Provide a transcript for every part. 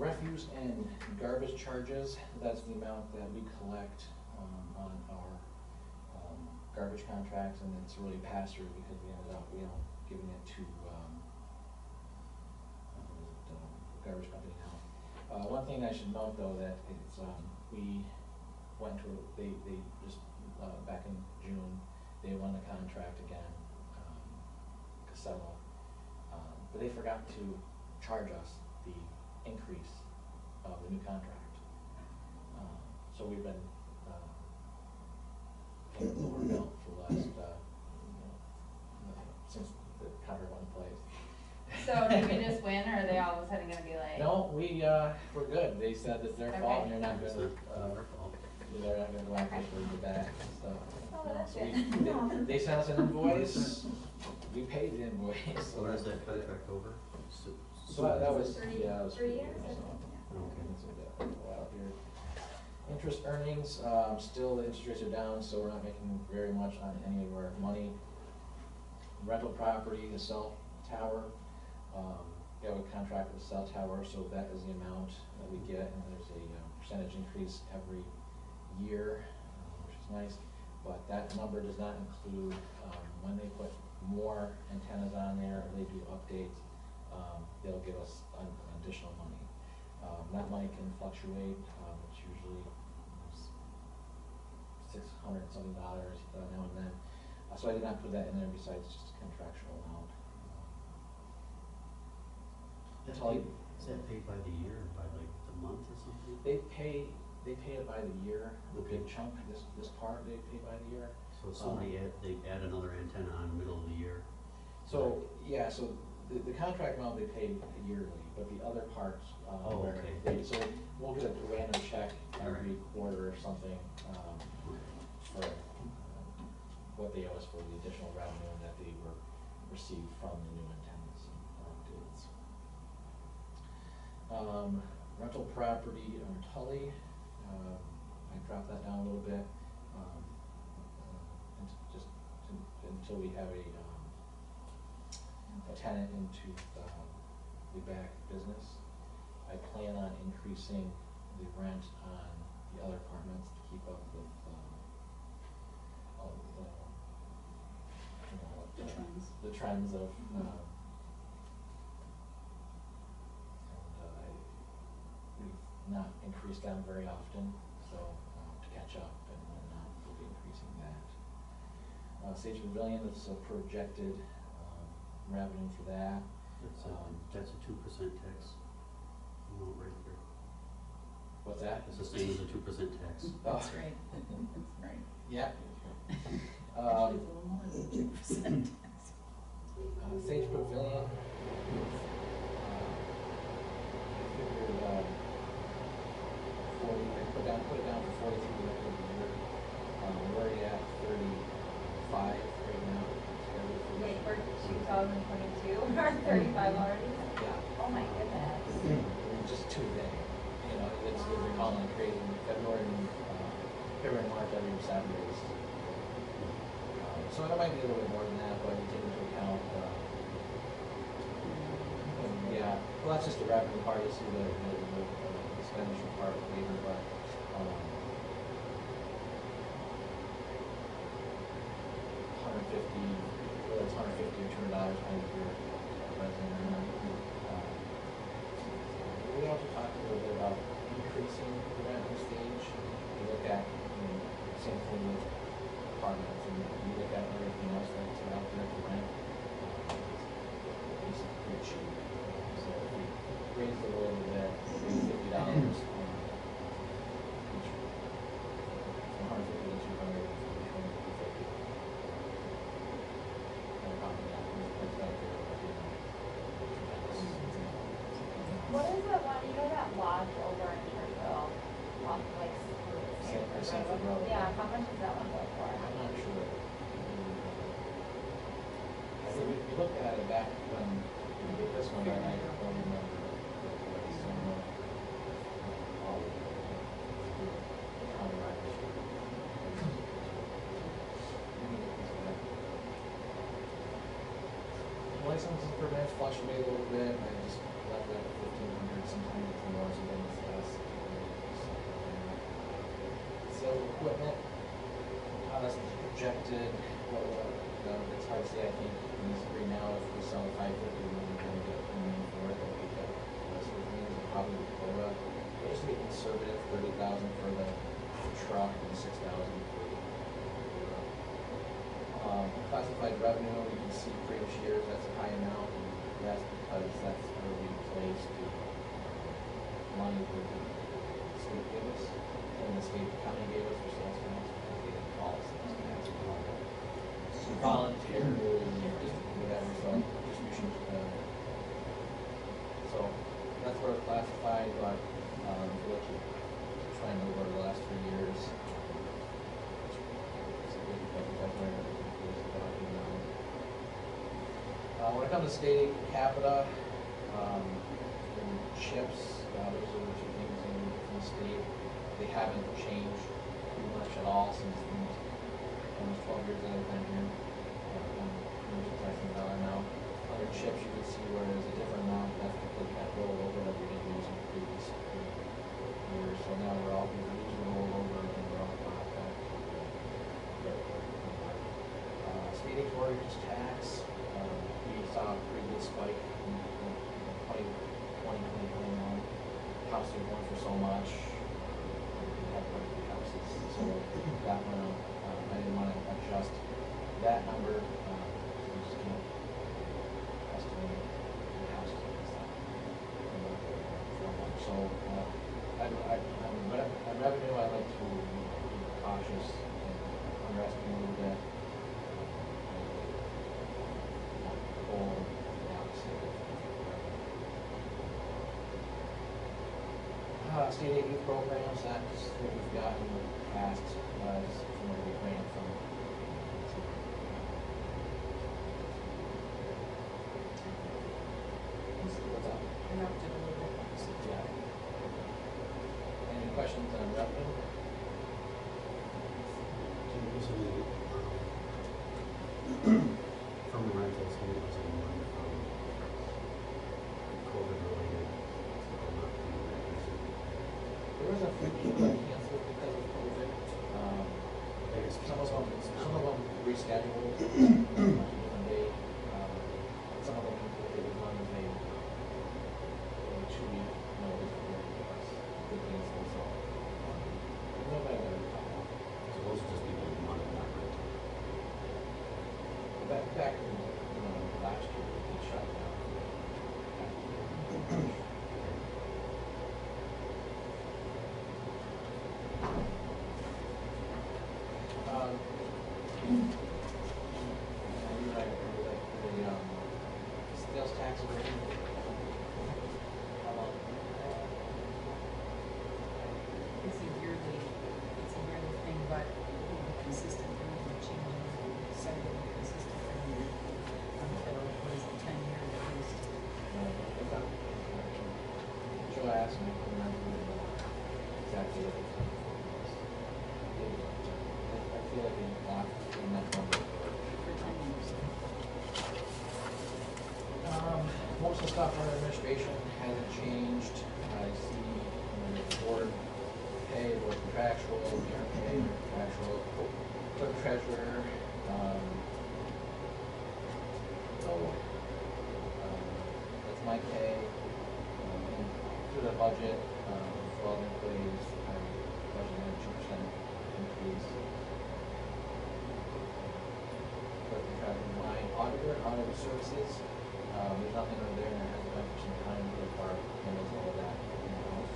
refuse and garbage charges, that's the amount that we collect, um, on our, um, garbage contracts, and it's really pass through because we ended up, you know, giving it to, um, uh, garbage company now. Uh, one thing I should note though, that it's, um, we went to, they, they just, uh, back in June, they won the contract again, um, Casella. Um, but they forgot to charge us increase of the new contract. Um, So we've been, uh, paying the lower bill for the last, uh, you know, uh, since the contract went in place. So did we just win, or are they all of a sudden gonna be like? No, we, uh, we're good. They said it's their fault and they're not It's gonna, not uh, our fault. they're not gonna go after us for the back and stuff. Oh, that's So we- good. They they sent us an invoice, we paid the invoice. So when is that contract over? So- that, that was, Three- yeah, was. three pretty years, good, I think, Okay. So that will out here. Interest earnings, um, still the interest rates are down, so we're not making very much on any of our money. Rental property, the cell tower, um, we have a contract with the cell tower, so that is the amount that we get, and there's a uh, percentage increase every year, uh, which is nice. But that number does not include, um, when they put more antennas on there, or they do updates, um, they'll give us an additional money. Um, that money can fluctuate, um, it's usually six hundred something dollars uh, now and then. Uh, so I did not put that in there besides just a contractual amount. Is That's all you- is that paid by the year or by like the month or something? They pay, they pay it by the year, the big chunk, this, this part, they pay by the year. So if somebody add, they add another antenna on middle of the year. So, yeah, so the, the contract amount they pay yearly, but the other parts, um, Oh, are- okay. they, so we'll get a random check every Alright. quarter or something, um, for uh, what they owe us for the additional revenue that they were, received from the new antennas and updates. Um, rental property on Tully, uh, I dropped that down a little bit, um, uh, and just to- until we have a, um, a tenant into, um, the back business. I plan on increasing the rent on the other apartments to keep up with, um, all the, you know, what The trends. The trends of, Mhm. um, and, uh, I, we've not increased them very often, so, um, to catch up, and then, uh, we'll be increasing that. Uh, Sage Pavilion, is a projected, um, revenue for that. That's a, Um, that's a two percent tax amount right there. What's that? It's the same as a two percent tax. Oh. That's right, that's right. Yeah. Actually, Um, it's a little more than two percent. uh, Sage Pavilion. uh, I figured, um, forty, I put down, put it down for forty-three the end of the year. Um, we're already at thirty-five right now. scheduled for Wait, this we're year. two thousand twenty-two, we're thirty-five already? Yeah. Oh my goodness. We're just two day, you know, calling it crazy, February, uh, February, and March, every Saturdays. Um, So it might be a little bit more than that, but you take into account, uh, yeah, well, that's just the revenue part, you see the, the, the uh, expenditure part later, but, um, hundred fifty, whether it's hundred fifty or two hundred dollars, I think you're resident or not. Uh, We also talked a little bit about increasing the rent on Sage. You look at, you know, same thing with apartments, and you look at everything else that's out there for rent. It's pretty cheap. So if we raise it a little bit, fifty dollars fluctuate a little bit, I just left that at fifteen hundred, sometimes it's larger than this last. So equipment, how that's projected, well, uh, um, it's hard to say, I think, in this now, if we sell five fifty, we're really gonna get premium for it, but we get less of things, probably the quota. We're to being conservative, thirty thousand for the truck and six thousand for the um, classified revenue, we can see previous years, that's a high amount that's because that's where we placed the money that the state gave us, and the state county gave us for sales tax, because they didn't call us sales tax. Volunteer, just whatever, so distribution, uh, so that's where it's classified, but, um, if you trying over the last three years. it's a good budget, that's where it is, but, you know. Uh, when it comes to state capita, um, and chips, uh, those are the two things in, in the state. They haven't changed much at all since the, almost twelve years that I've been here. Uh, um, dollar now. Other chips, you can see where there's a different amount, that's because that rollover that we didn't use in previous years. So now we're all, we're using rollover and we're all caught back. Uh, state aid mortgage tax, um, we saw good spike in, in twenty, twenty-one. Houses are going for so much, we have quite a few houses, so that went up. Um, I didn't wanna adjust that number, uh, we just can't estimate the houses and stuff. So so, uh, I, I, I'm, re- revenue, I like to be cautious and underestimate a little bit. Goal, the opposite. State aid youth programs, that's what we've got in the past, is from where we ran from. What's up? Interrupted a little bit. Yeah. Any questions on revenue? So this is, Gracias. Stuff administration hasn't changed. I see, the board pay, board contractual, parent pay, contractual, clerk treasurer, um. So, um, that's my pay, um, through the budget, um, for all the employees, I budgeted a two percent increase. Clerk contractual line, auditor, auditor services, um, there's nothing over there, and there hasn't been for some time, but our handles all of that in-house.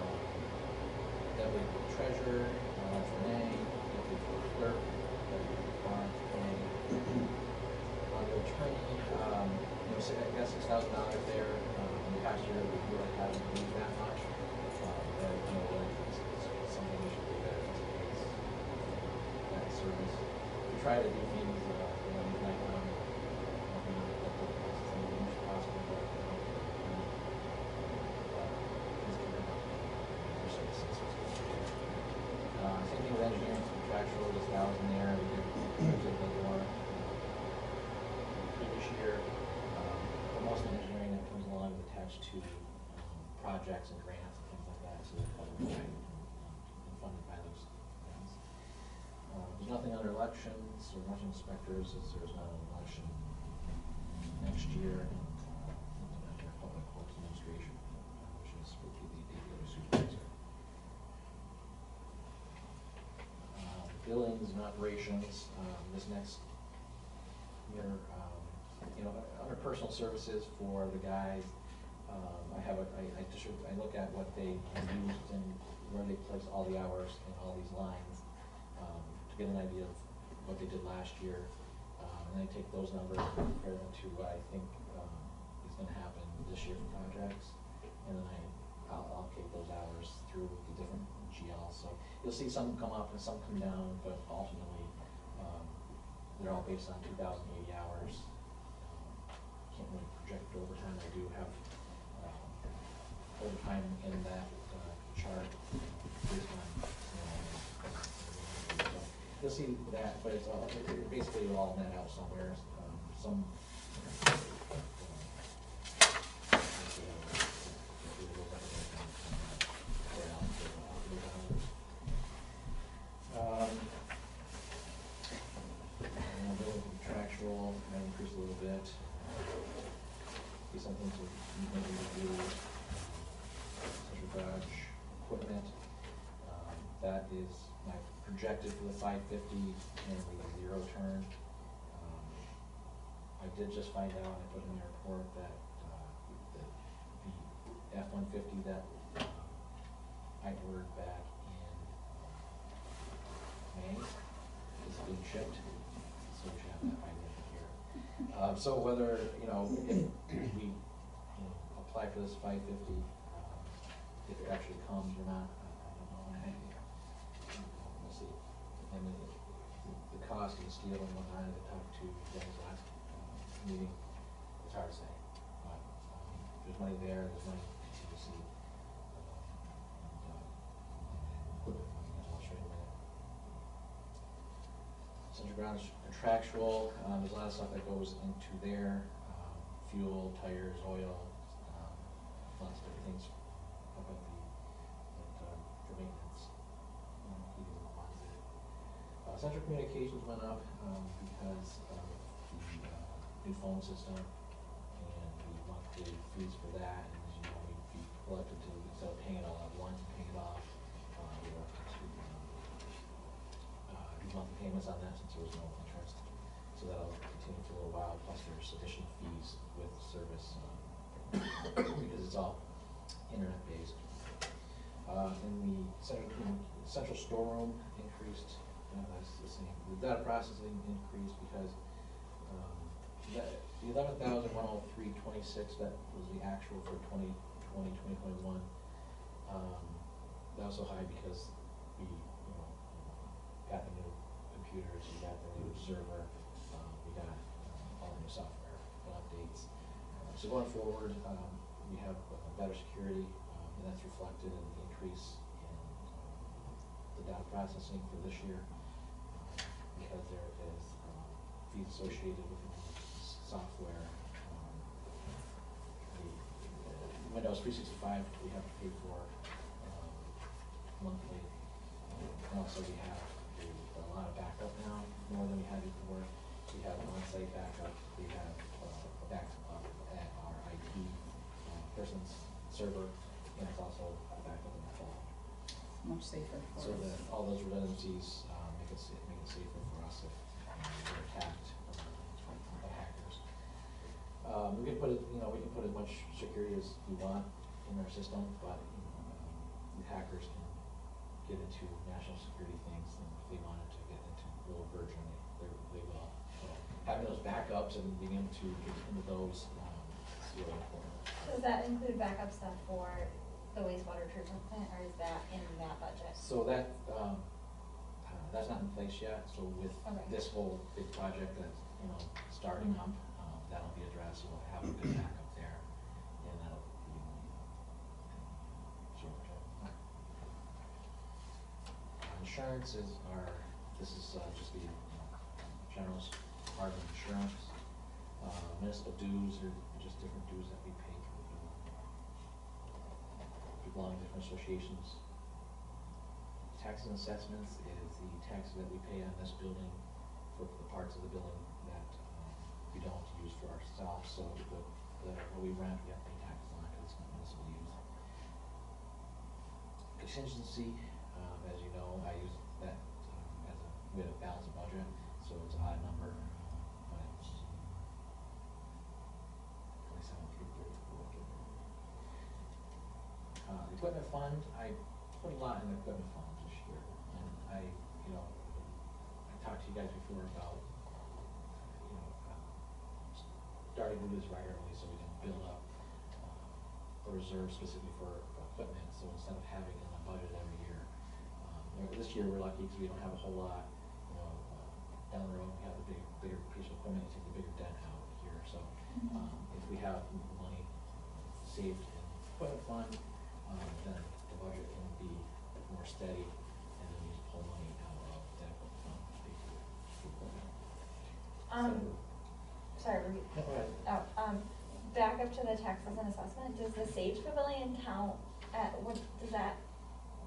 Um, Have treasurer, uh, Renee, then we have clerk, Barnes, Renee. On the attorney, um, you know, I guess six thousand dollars there, um, in the past year, we really haven't used that much. Um, you know, it's, it's something we should do better, it's, that service. We try to do things, uh, you know, like, um, you know, at the, as much as possible, but, you know, um, but, it's good enough for services. Uh, same thing with engineering, contractual, just thousand there, we did, we did a little more. Previous year, um, but most of the engineering that comes along is attached to, um, projects and grants and things like that, so they're covered by, um, in nothing under elections or election inspectors, as there's not an election next year. and, uh, Under Public Works Administration, uh, which is be the DPW supervisor. Uh, Billings and operations, um, this next year, um, you know, under personal services for the guys, um, I have a, I, I I look at what they used and where they placed all the hours and all these lines, um, to get an idea of what they did last year. Um, and then I take those numbers and compare them to what I think, um, is gonna happen this year for contracts. And then I, I'll allocate those hours through the different GLs. So you'll see some come up and some come down, but ultimately, um, they're all based on two thousand eighty hours. Um, Can't really project overtime, I do have, overtime in that, uh, chart so You'll see that, but it's all, it- it basically all net out somewhere, um, some. Um, and then building contractual, that increased a little bit. Be something to maybe review. Central Dodge equipment, um, that is my projected for the five fifty and the zero turn. Um, I did just find out, I put in the report that, uh, the, F one fifty that, uh, I ordered back in May is being shipped, so we should have that by the year. Uh, so whether, you know, if we, you know, apply for this five fifty, uh, if it actually comes or not, I, I don't know, and I, we'll see. And the, the cost of the steel and whatnot, I talked to Dennis last, uh, meeting, it's hard to say. But, um, there's money there, there's money to you in minute. Central ground is contractual, um, there's a lot of stuff that goes into there, um, fuel, tires, oil, um, lots of different things up at the, at, uh, for maintenance, um, heating and closet. Uh, central communications went up, um, because of the, uh, new phone system and the monthly fees for that, and as you know, we, we collected to, instead of paying it all at once, paying it off, uh, we were to, um, uh, monthly payments on that since there was no interest. So that'll continue for a little while, plus there's additional fees with service, um, because it's all internet-based. Uh, in the central, central storeroom increased, that's the same. The data processing increased because, um, that, the eleven thousand one oh three twenty-six, that was the actual for 2020, 2021. Um, that was so high because we, you know, got the new computers, we got the new server, um, we got, um, all the new software and updates. Uh, So going forward, um, we have uh, better security, um, and that's reflected in the increase in, um, the data processing for this year. Because there is, um, fees associated with the software, um, the uh, Windows three sixty-five, we have to pay for, um, monthly. And also we have a, a lot of backup now, more than we had before. We have on-site backup, we have, uh, a backup at our IT, uh, person's server, and it's also a backup in the cloud. Much safer for us. So that all those redundancies, um, make it, make it safer us if, we're attacked, by hackers. Um, we can put it, you know, we can put as much security as we want in our system, but, um, hackers can get into national security things, and if they wanted to get into real version, they, they will. So having those backups and being able to get into those, um, is really important. Does that include backup stuff for the wastewater treatment plant, or is that in that budget? So that, um, that's not in place yet, so with Okay. this whole big project that's, you know, starting up, um, that'll be addressed, we'll have a good backup there, and that'll be, um, sure, uh, Insurance is our, this is, uh, just the, uh, general s- part of insurance. Uh, municipal dues are just different dues that we pay uh, we belong to different associations. Tax and assessments is the taxes that we pay on this building for the parts of the building that um, we don't use for ourselves, so the, the, what we rent, we have to pay taxes on because it's not municipal use. Contingency, um, as you know, I use that, um, as a, a balanced budget, so it's an odd number, three thirty-four. Uh, the equipment fund, I put a lot in the equipment fund I, you know, I talked to you guys before about, you know, uh, starting to do this regularly so we can build up uh, a reserve specifically for equipment, so instead of having it in the budget every year. um, you know, This year, we're lucky because we don't have a whole lot, you know, uh, down the road, we have the big, bigger piece of equipment, take the bigger dent out here, so um, if we have money saved in equipment fund, um, then the budget can be more steady, and then we just pull money out of that equipment fund to pay for the equipment. Um, sorry, were you, No, go ahead. oh, um, back up to the taxes and assessment, does the Sage Pavilion count at, what, does that,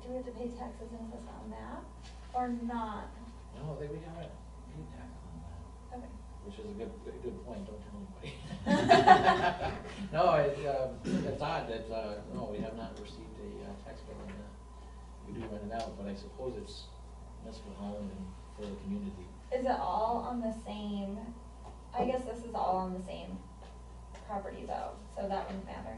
do we have to pay taxes and assessment on that, or not? No, they, we haven't paid taxes on that. Okay. Which is a good, good, good point, don't tell anybody. No, it, um, it's odd that, uh, no, we have not received a uh, tax bill on that. We do rent it out, but I suppose it's municipal owned and for the community. Is it all on the same, I guess this is all on the same property though, so that wouldn't matter.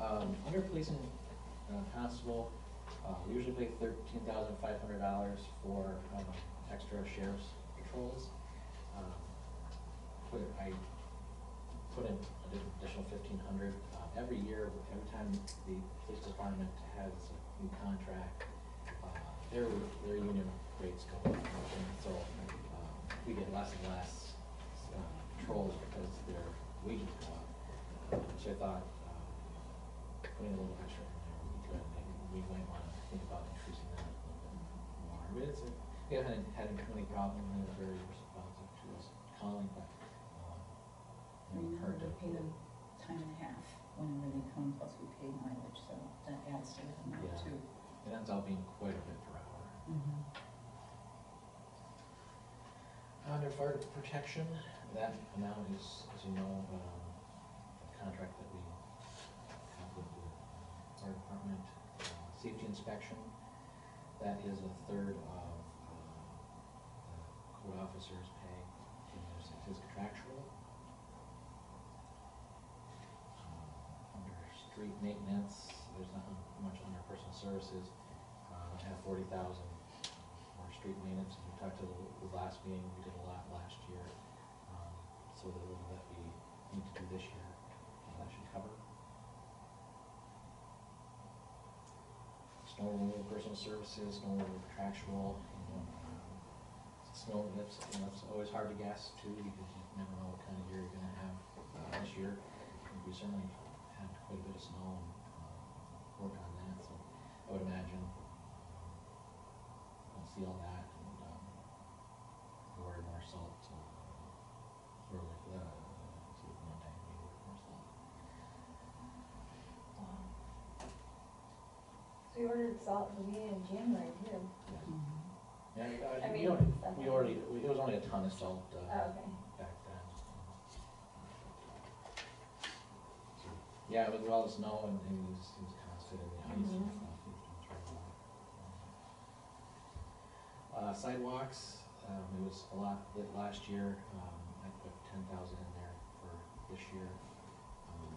Um, under police and uh, constable, uh, we usually pay thirteen thousand five hundred dollars for, um, extra sheriff's patrols. Um, Put, I put in an additional fifteen hundred, every year, every time the police department has a new contract, uh, their, their union rates go up, and so, um, we get less and less, uh, patrols because their wages go up. Um, I thought, um, putting a little extra in there would be good, we might wanna think about increasing that a little bit more. I mean, it's, we haven't had any problem, and they're very responsive to us calling, but, um, you know, Remember, hard to. pay them time and a half whenever they come, plus we pay mileage, so that adds to the amount Yeah. too. It ends up being quite a bit per hour. Mhm. Under fire protection, that amount is, as you know, um, a contract that we have with the fire department. Uh, Safety inspection, that is a third of, uh, the code officer's pay, and there's, it is contractual. Um, Under street maintenance, there's not much under personal services, uh, have forty thousand for street maintenance, we talked to the, the last meeting, we did a lot last year. Um, So the little that we need to do this year, uh, that should cover. Snow removal, personal services, snow removal contractual, you know, um, snow, that's, you know, it's always hard to guess too, because you never know what kind of year you're gonna have, uh, this year. We certainly had quite a bit of snow and, uh, work on that, so I would imagine, um, I'll see all that and, um, we're more salt, so, uh, we're like, uh, see if one time we order more salt. So we ordered salt at the beginning of January too. yeah. Mhm. Yeah, uh, I we mean, already, we already, we- it was only a ton of salt, uh, Oh, okay. back then. Yeah, with all the snow and, he was, he was constant in the ice and Mhm. stuff, he was doing very well. Uh, sidewalks, um, it was a lot lit last year, um, I put ten thousand in there for this year. Um,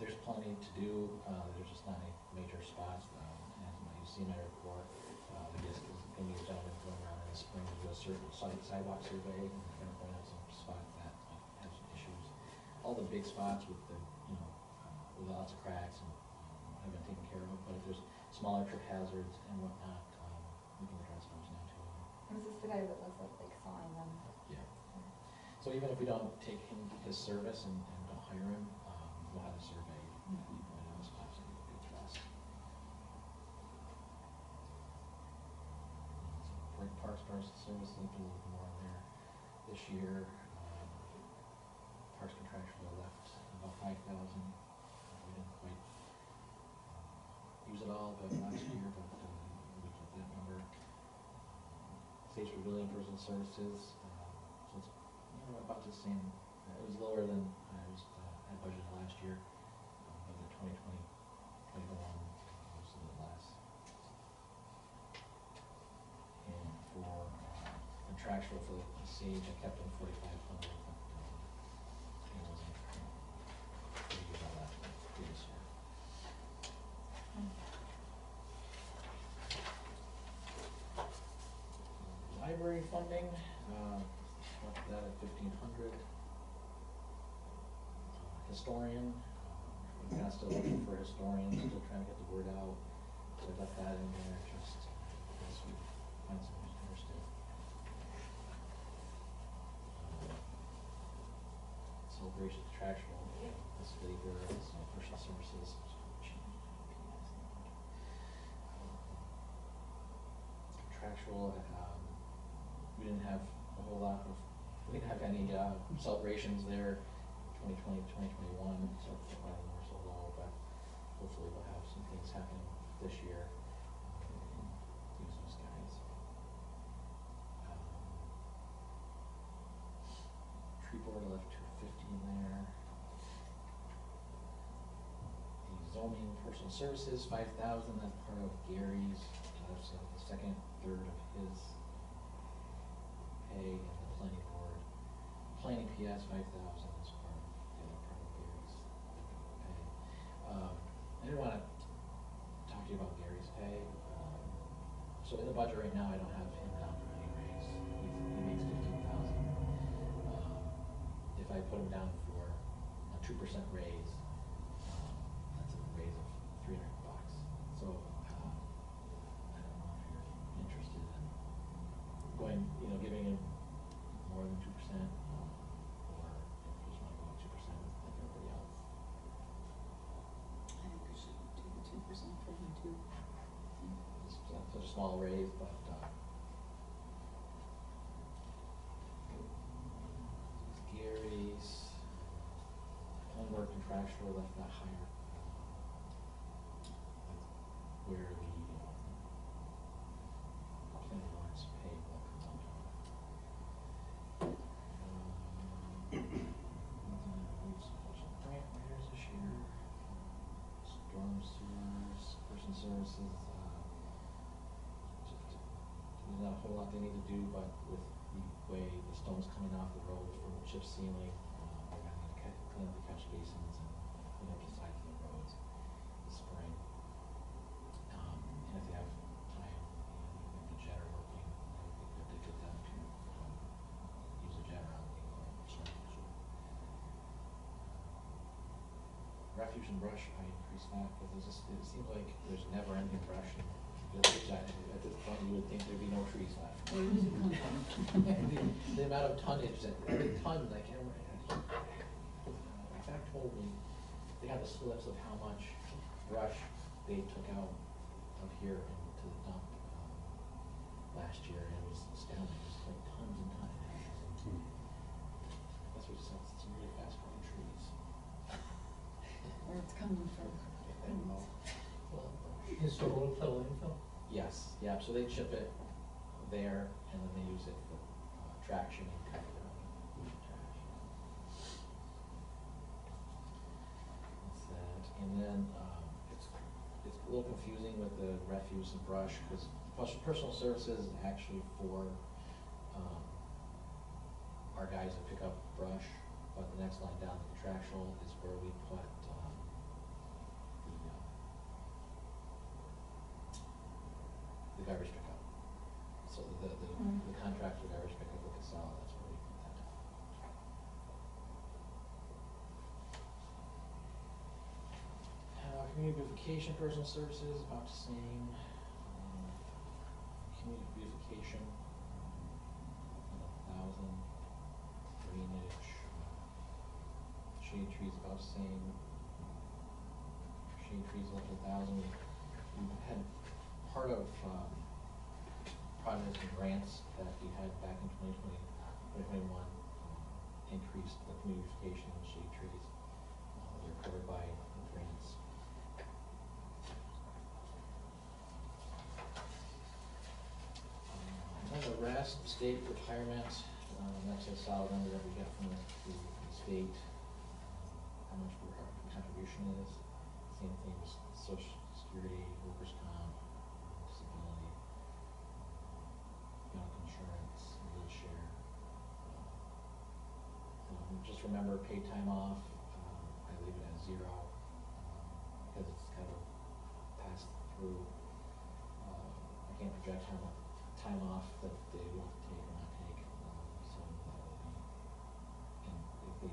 There's plenty to do, uh, there's just not any major spots, um, as my, you see my report, uh, I guess, is gonna be a gentleman going around in the spring to do a certain site sidewalk survey, and kind of point out some spots that have some issues. All the big spots with the, you know, uh, with lots of cracks and, um, have been taken care of, but if there's smaller trip hazards and whatnot, um, we can address those now too. Is this the guy that was like sawing them? Yeah. So even if we don't take him, his service and, and don't hire him, um, we'll have a survey, and he point out spots that need to be addressed. For Parks Parks Service, a little more in there this year first contractual left about five thousand. We didn't quite um, use it all, but last year, but um, we kept that number. Sage Pavilion Personal Services, um, so it's you know, about the same. Uh, it was lower than I was uh, had budgeted last year, um, but the 2020, 2021 was a little less. And for uh, contractual for the Sage, I kept them 4,500. Funding, uh, left that at fifteen hundred. Historian, uh, we're kind of looking for a historian, still trying to get the word out, so I left that in there, just case we find someone who's interested. Uh, Celebration contractual, this labor, uh, personal services. Contractual, um, we didn't have a whole lot of, we didn't have any, uh, celebrations there, 2020, 2021, so it's why we're so low, but hopefully we'll have some things happening this year. those guys. Um, Tree board, left two fifty in there. The zoning personal services, five thousand, that's part of Gary's, uh, uh, the second, third of his pay, and the planning board. Planning PS, five thousand, is part of, the other part of Gary's pay. Um, I didn't wanna talk to you about Gary's pay, um, so in the budget right now, I don't have him down for any raise, he's, he makes fifteen thousand. Um, if I put him down for a two percent raise, um, that's a raise of three hundred bucks. So, um, I don't know if you're interested in going, you know, giving him more than two percent, um, or if you just wanna go two percent like everybody else. I think we should do the two percent for him too. It's such a small raise, but, uh, Gary's, homework contractual left that higher. Where the, board's pay. Um, grant. Storm sewers, person services, uh, just, there's a lot they need to do, but with the way the stone's coming off the road from chip sealing, uh, we're gonna need to clean up the catch basins and clean up the sides of the roads this spring. Um, and if you have time, you know, the jetter working, it would be good to get them to, um, use the jetter on the, uh. Refuge and brush, I increased that, because it's just, it seems like there's never ending brush the I, at this point, you would think there'd be no trees left. Where does it come from? The, the amount of tonnage that, every ton, I can't remember, uh, in fact, told me, they had the slips of how much brush they took out of here into the dump, um, last year, and it was astounding, it was like tons and tons. That's what it says, some really fast growing trees. Where it's coming from. Is solar to landfill? Yes, yeah, so they chip it there, and then they use it for uh, traction and uh. That's that, and then, um, it's, it's a little confusing with the refuse and brush, cause personal services is actually for, um, our guys that pick up brush, but the next line down, the contractual, is where we put, um, the, uh, the garbage pickup. So the, the, Mm. the contract for garbage pickup with Casella, that's where we put that. Uh, community beautification, personal services, about the same. Um, Community beautification, a thousand, drainage, shade trees about the same. Shade trees left a thousand, we had part of, um, projects and grants that we had back in 2020, 2021, increase the beautification and shade trees. Uh, They're covered by grants. And the rest, state retirement, um, that's a solid number that we get from the, the the state, how much our contribution is. Same thing with social security, workers' comp, disability, medical insurance, lead share. Um, just remember paid time off, um, I leave it at zero, um, because it's kind of passed through. Uh, I can't project how much time off that they will take or not take, um, so that will be, and if they,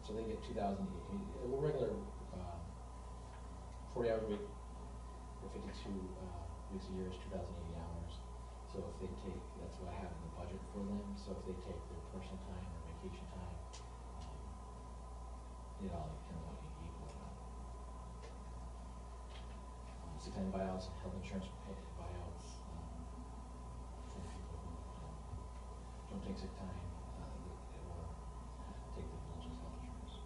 so they get two thousand, a regular, um, forty hours a week, or fifty-two, uh, weeks a year is two thousand eighty hours. So if they take, that's what I have in the budget for them, so if they take their personal time or vacation time, um, it all ends up being equal. Um, sick time buyouts, health insurance pay buyouts, um, for people who, um, don't take sick time, uh, or take the village's health insurance.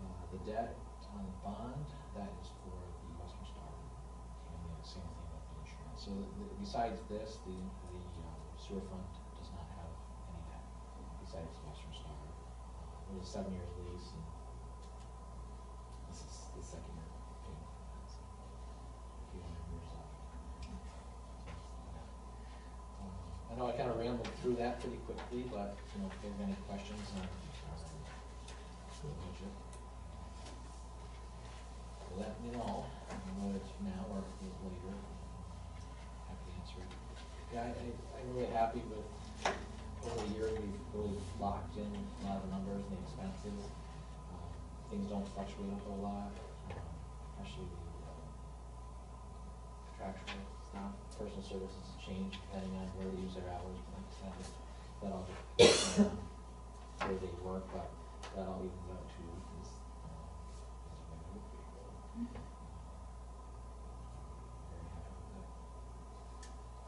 Uh, the debt on the bond, that is for the Western Star, and the same thing with the insurance. So the, besides this, the, the um, sewer fund does not have any debt besides Western Star. Uh, It was a seven years lease and this is the second year for that, so a few hundred years left. Um, I know I kind of rambled through that pretty quickly, but, you know, if you have any questions. Let me know, whether it's now or later, happy to answer it. Yeah, I, I, I'm really happy with, over the year, we've really locked in a lot of the numbers and the expenses. Um, Things don't fluctuate a whole lot, um, especially the, uh, contractual stuff, personal services change depending on where they use their hours, but like I said, that all depends on where they work, but that all evens out to is, uh, is with that.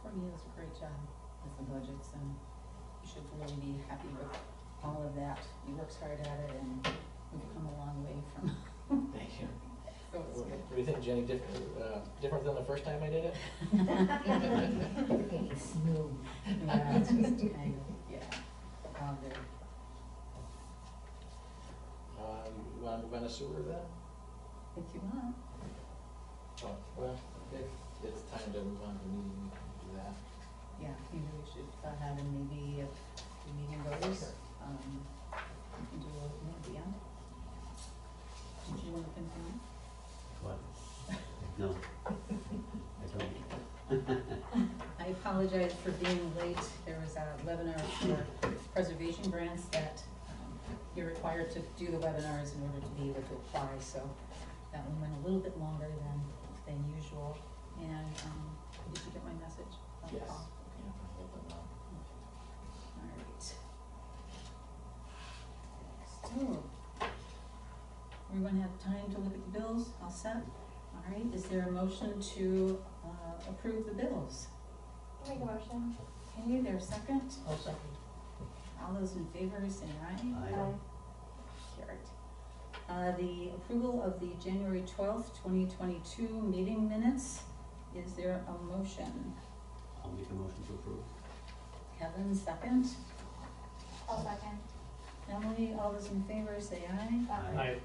Courtney does a great job with the budgets and should really be happy with all of that. He works hard at it and we've come a long way from, Thank you. so it's What good. do you think, Jenny, different, uh, different than the first time I did it? Smooth. Yeah, it's just kind of, yeah, all good. Uh, you wanna move on to sewer then? If you want, Oh, well, if it's time to move on to meeting, we can do that. Yeah, maybe we should uh, have, and maybe if the meeting goes, um, we can do a little at the. Did you want to continue? What? No. I don't. I apologize for being late. There was a webinar for preservation grants that um, you're required to do the webinars in order to be able to apply, so that one went a little bit longer than, than usual. And, um, did you get my message? phone Yes. call? Yeah, I'll let them know. All right. So, we're gonna have time to look at the bills, all set? All right, is there a motion to, uh, approve the bills? Make a motion. Okay, there a second? I'll second. All those in favor, say aye. Aye. Carried. Uh, the approval of the January twelfth, twenty twenty-two meeting minutes, is there a motion? I'll make a motion to approve. Kevin, second. I'll second. Emily, all those in favor, say aye. Aye. Aye.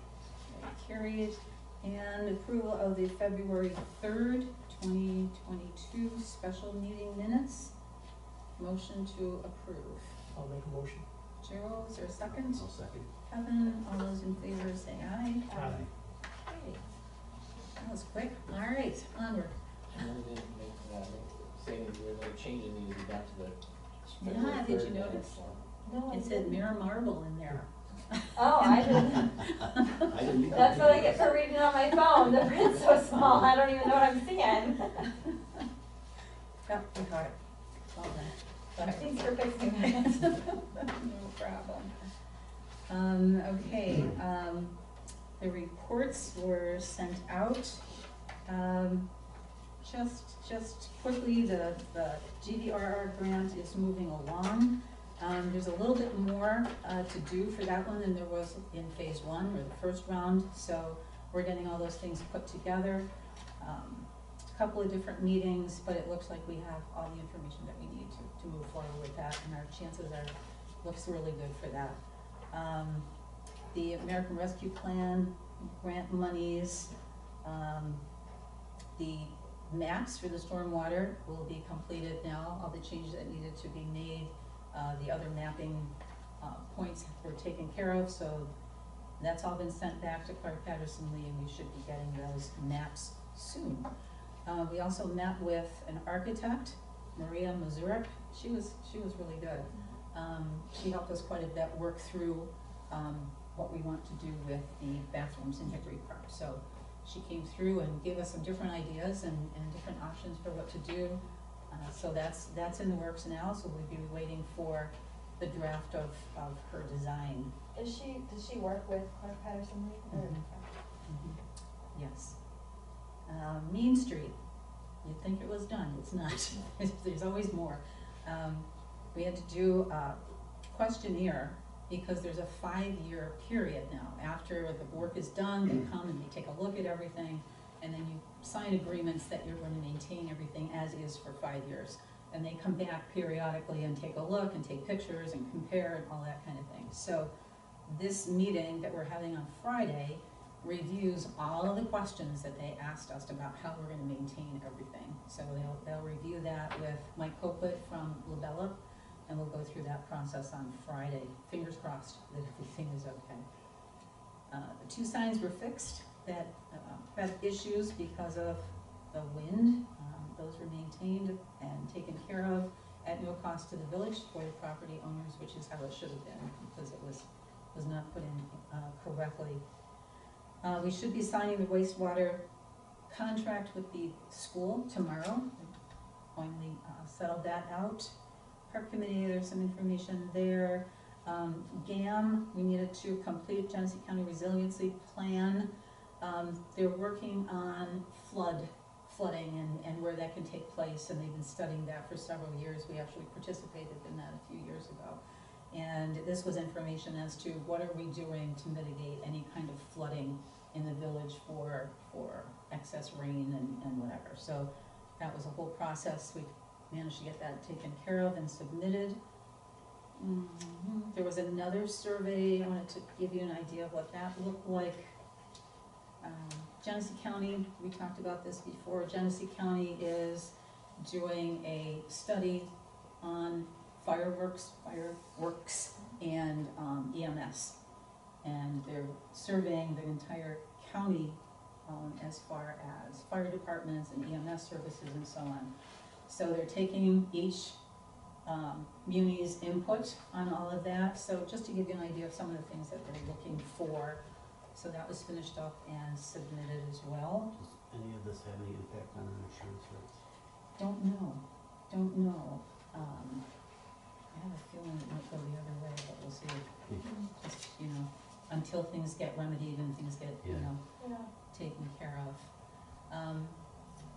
Carried. And approval of the February third, twenty twenty-two special meeting minutes. Motion to approve. I'll make a motion. Joe, is there a second? I'll second. Kevin, all those in favor, say aye. Aye. Okay. That was quick. All right, onward. And then we didn't make, uh, make- say that there was no change that needed to be done to the. Yeah, did you notice? so. No, I It said didn't. Mirror Marble in there. Oh, I didn't. I didn't either. That's what I get for reading on my phone. The print's so small, I don't even know what I'm seeing. Yep, we caught it. All done. Sorry. Thanks for fixing that. No problem. Um, okay, um, the reports were sent out. Um, just, just quickly, the, the GDRR grant is moving along. Um, there's a little bit more, uh, to do for that one than there was in phase one or the first round, so we're getting all those things put together. Um, a couple of different meetings, but it looks like we have all the information that we need to, to move forward with that, and our chances are, looks really good for that. Um, the American Rescue Plan, grant monies, um, the maps for the stormwater will be completed now, all the changes that needed to be made. Uh, the other mapping, uh, points were taken care of, so that's all been sent back to Clark Patterson Lee, and we should be getting those maps soon. Uh, we also met with an architect, Maria Mazurek, she was, she was really good. Um, she helped us quite a bit work through, um, what we want to do with the bathrooms in Hickory Park. So she came through and gave us some different ideas and, and different options for what to do. Uh, so that's, that's in the works now, so we'll be waiting for the draft of, of her design. Is she, does she work with Clark Patterson Lee? or- Mhm. Mhm. Yes. Uh, Main Street, you'd think it was done, it's not, there's always more. Um, we had to do a questionnaire, because there's a five-year period now. After the work is done, they come and they take a look at everything, and then you sign agreements that you're gonna maintain everything as is for five years. And they come back periodically and take a look and take pictures and compare and all that kind of thing. So, this meeting that we're having on Friday reviews all of the questions that they asked us about how we're gonna maintain everything. So they'll, they'll review that with Mike Copeland from LaBella, and we'll go through that process on Friday. Fingers crossed that everything is okay. Uh, two signs were fixed that, uh, issues because of the wind. Um, those were maintained and taken care of at no cost to the village or the property owners, which is how it should have been, because it was, was not put in, uh, correctly. Uh, we should be signing the wastewater contract with the school tomorrow. Finally, uh, settled that out. Park committee, there's some information there. Um, GAM, we needed to complete Genesee County Resiliency Plan. Um, they're working on flood, flooding and, and where that can take place, and they've been studying that for several years. We actually participated in that a few years ago. And this was information as to what are we doing to mitigate any kind of flooding in the village for, for excess rain and, and whatever. So that was a whole process. We managed to get that taken care of and submitted. Mhm. There was another survey, I wanted to give you an idea of what that looked like. Um, Genesee County, we talked about this before, Genesee County is doing a study on fireworks, fireworks and um, EMS. And they're surveying the entire county um, as far as fire departments and EMS services and so on. So they're taking each um, Muni's input on all of that, so just to give you an idea of some of the things that they're looking for. So that was finished up and submitted as well. Does any of this have any impact on our insurance rates? Don't know, don't know. Um, I have a feeling it might go the other way, but we'll see. Just, you know, until things get remedied and things get, you Yeah. know, Yeah. taken care of. Um,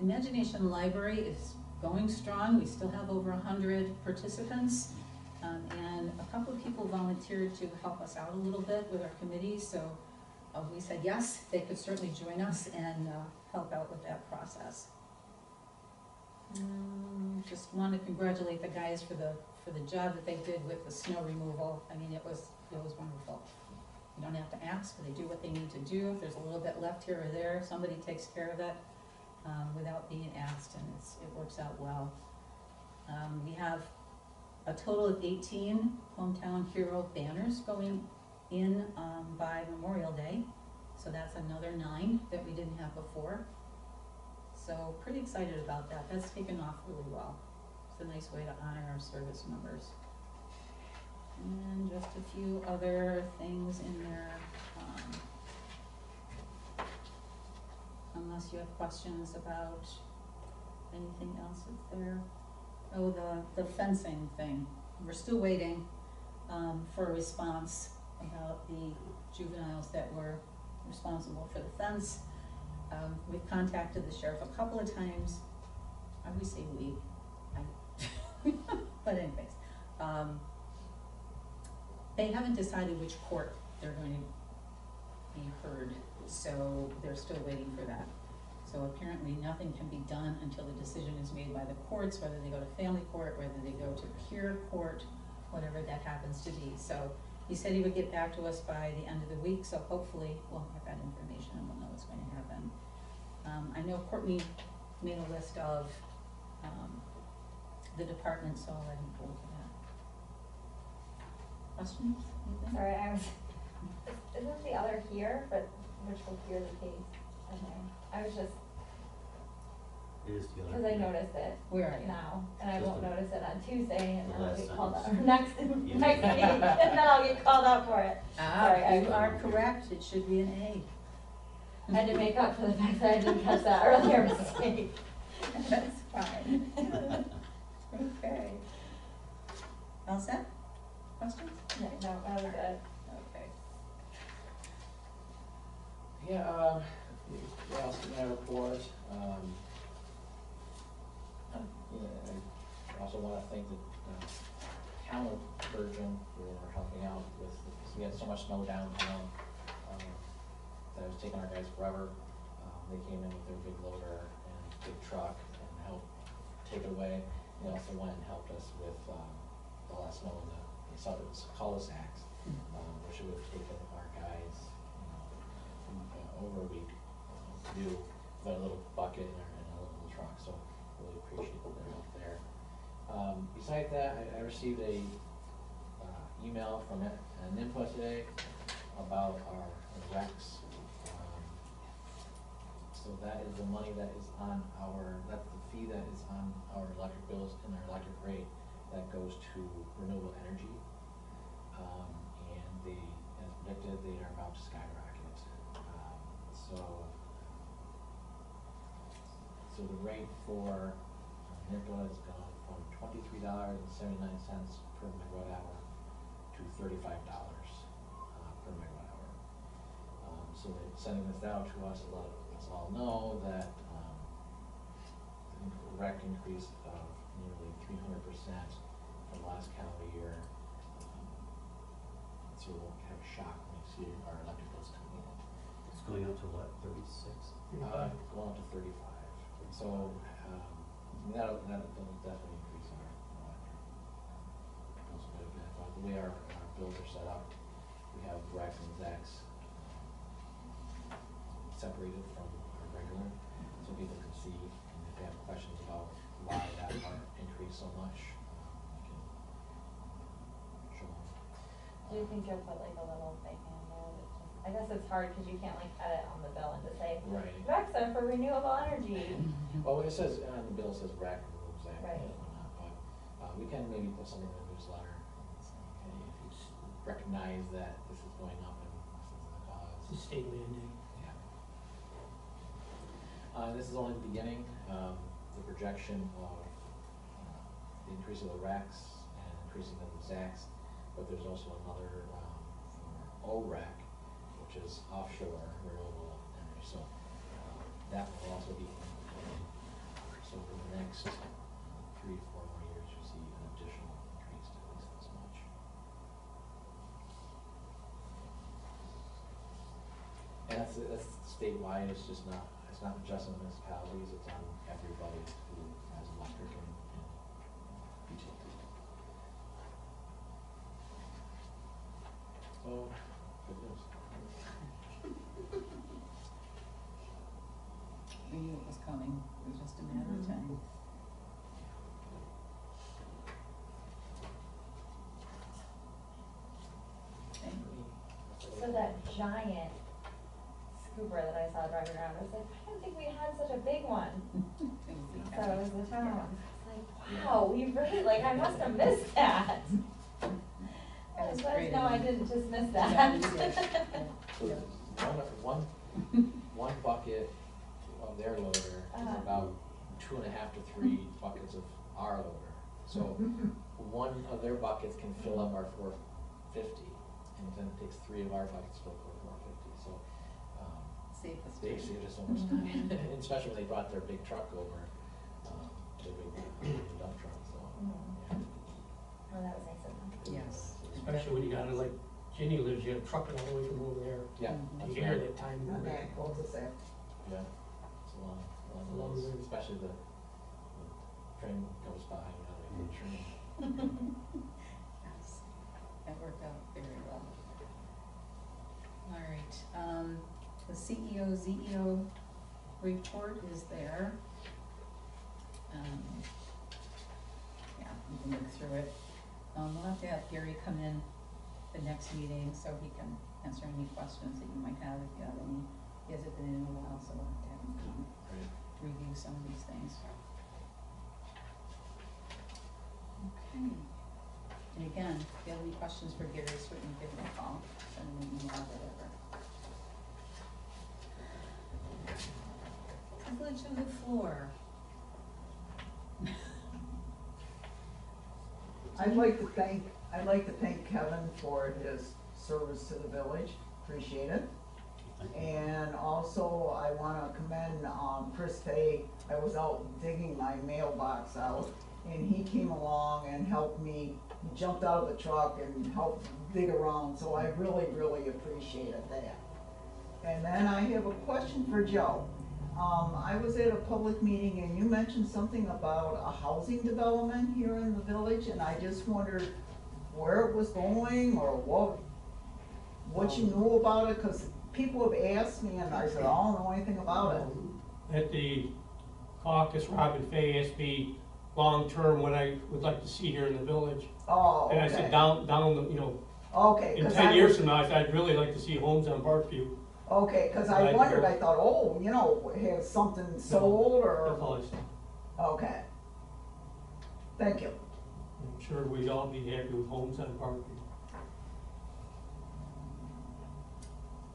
Imagination Library is going strong, we still have over a hundred participants. Um, and a couple of people volunteered to help us out a little bit with our committee, so, uh, we said yes, they could certainly join us and, uh, help out with that process. Mm, just want to congratulate the guys for the, for the job that they did with the snow removal, I mean, it was, it was wonderful. You don't have to ask, they do what they need to do, if there's a little bit left here or there, somebody takes care of it, um, without being asked, and it's, it works out well. Um, we have a total of eighteen hometown hero banners going in, um, by Memorial Day, so that's another nine that we didn't have before. So, pretty excited about that, that's taken off really well, it's a nice way to honor our service members. And just a few other things in there, um. Unless you have questions about anything else that's there. Oh, the, the fencing thing, we're still waiting, um, for a response about the juveniles that were responsible for the fence. Um, we've contacted the sheriff a couple of times, I always say we, I, but anyways, um, They haven't decided which court they're going to be heard, so they're still waiting for that. So apparently, nothing can be done until the decision is made by the courts, whether they go to family court, whether they go to peer court, whatever that happens to be. So he said he would get back to us by the end of the week, so hopefully we'll have that information and we'll know what's going to happen. Um, I know Courtney made a list of, um, the departments, so I'll let him go over that. Questions? Anything? Sorry, I was, is- isn't the other here, but which will hear the case there? I was just, It is the other. cause I noticed it Where are you? now, and I won't notice it on Tuesday, and the then I'll last get called out, or sentence. next, next week, and then I'll get called out for it. Sorry, Ah, I- you are correct, it should be an A. I had to make up for the fact that I didn't catch that earlier mistake. That's fine. Okay. All set? Questions? No, no, that was it. Okay. Yeah, um, what else in my report, um, uh, yeah, Also wanna thank the, uh, town Bergen for helping out with, because we had so much snow downtown, um, that was taking our guys forever. Um, they came in with their big loader and big truck and helped take it away. They also went and helped us with, um, the last snow in the, the suburbs, cul-de-sacs, um, which would have taken our guys, you know, over a week to do, with a little bucket and and a little truck, so really appreciate their help there. Um, besides that, I, I received a, uh, email from an NYMPA today about our recs. Um, So that is the money that is on our, that's the fee that is on our electric bills and our electric rate that goes to renewable energy. Um, and they, as predicted, they are about to skyrocket. Um, so, so the rate for NYMPA has gone from twenty-three dollars and seventy-nine cents per megawatt hour to thirty-five dollars, uh, per megawatt hour. Um, so they're sending this out to us, a lot of us all know that, um, the rec increase of nearly three hundred percent from last calendar year. Um, So we'll have a shock when we see our electric bills coming in. It's going up to what, thirty-six? Uh, going up to thirty-five, so, um, that'll, that'll that'll definitely increase our electric bills quite a bit, but the way our, our bills are set up, we have recs and zecs um, separated from our regular, so people can see, and if they have questions about why that part increased so much, we can show them. Do you think you'll put like a little thing in there that just, I guess it's hard because you can't like edit on the bill and just say, Right. Rexa for renewable energy. Well, it says, on the bill it says rack removes that Right. and whatnot, but, uh, we can maybe put something in the newsletter, and say, okay, if you s- recognize that this is going up and this is the cause. It's a state mandate. Yeah. Uh, this is only the beginning, um, the projection of, uh, the increase of the racks and increasing of the ZECs, but there's also another, um, OREC, which is offshore renewable energy, so, uh, that will also be, so for the next three, four more years, you'll see an additional increase to at least this much. And that's, that's statewide, it's just not, it's not just on municipalities, it's on everybody who has electric and, and utility. So, good news. We oh, knew it was coming, it was just a matter of time. Okay. So that giant scooper that I saw driving around, I was like, I didn't think we had such a big one. So it was the town one. Like, wow, we really, like, I must have missed that. That was But great. no, I didn't just miss that. you did. So one, one, one bucket of their loader is Uh-huh. about two and a half to three buckets of our loader. So one of their buckets can fill up our four fifty, and then it takes three of our buckets to fill up our four fifty, so, Save us they saved us so much time, and especially when they brought their big truck over, um, their big dump truck, so, yeah. Oh, that was nice of them. Yes. Especially when you gotta, like, Ginny lives, you gotta truck it all the way from over there. Yeah, that's You hear that time. On that cul-de-sac. Yeah, it's a long, long Long ways, ways. especially the, the train goes by, you know, the train. Yes, that worked out very well. All right, um, the CEO, ZEO report is there. Um, yeah, we can look through it. Um, we'll have to have Gary come in the next meeting so he can answer any questions that you might have if you have any. He hasn't been in a while, so we'll have to have him come Right. review some of these things. Okay. And again, if you have any questions for Gary, certainly give him a call, send him an email, whatever. Privilege of the floor. I'd like to thank, I'd like to thank Kevin for his service to the village, appreciate it. And also, I wanna commend, um, Chris Fay, I was out digging my mailbox out, and he came along and helped me, he jumped out of the truck and helped dig around, so I really, really appreciated that. And then I have a question for Joe. Um, I was at a public meeting and you mentioned something about a housing development here in the village, and I just wondered where it was going, or what, what you knew about it, cause people have asked me, and I said, I don't know anything about it. At the caucus, Robin Fay asked me long-term what I would like to see here in the village. Oh, okay. And I said, down, down, the you know, Okay, in 'cause ten I years was- from now, I said, I'd really like to see homes on Parkview. Okay, cause I Right, wondered. I thought, oh, you know, has something sold, That's all or, I said. okay. Thank you. I'm sure we'd all be happy with homes on Parkview.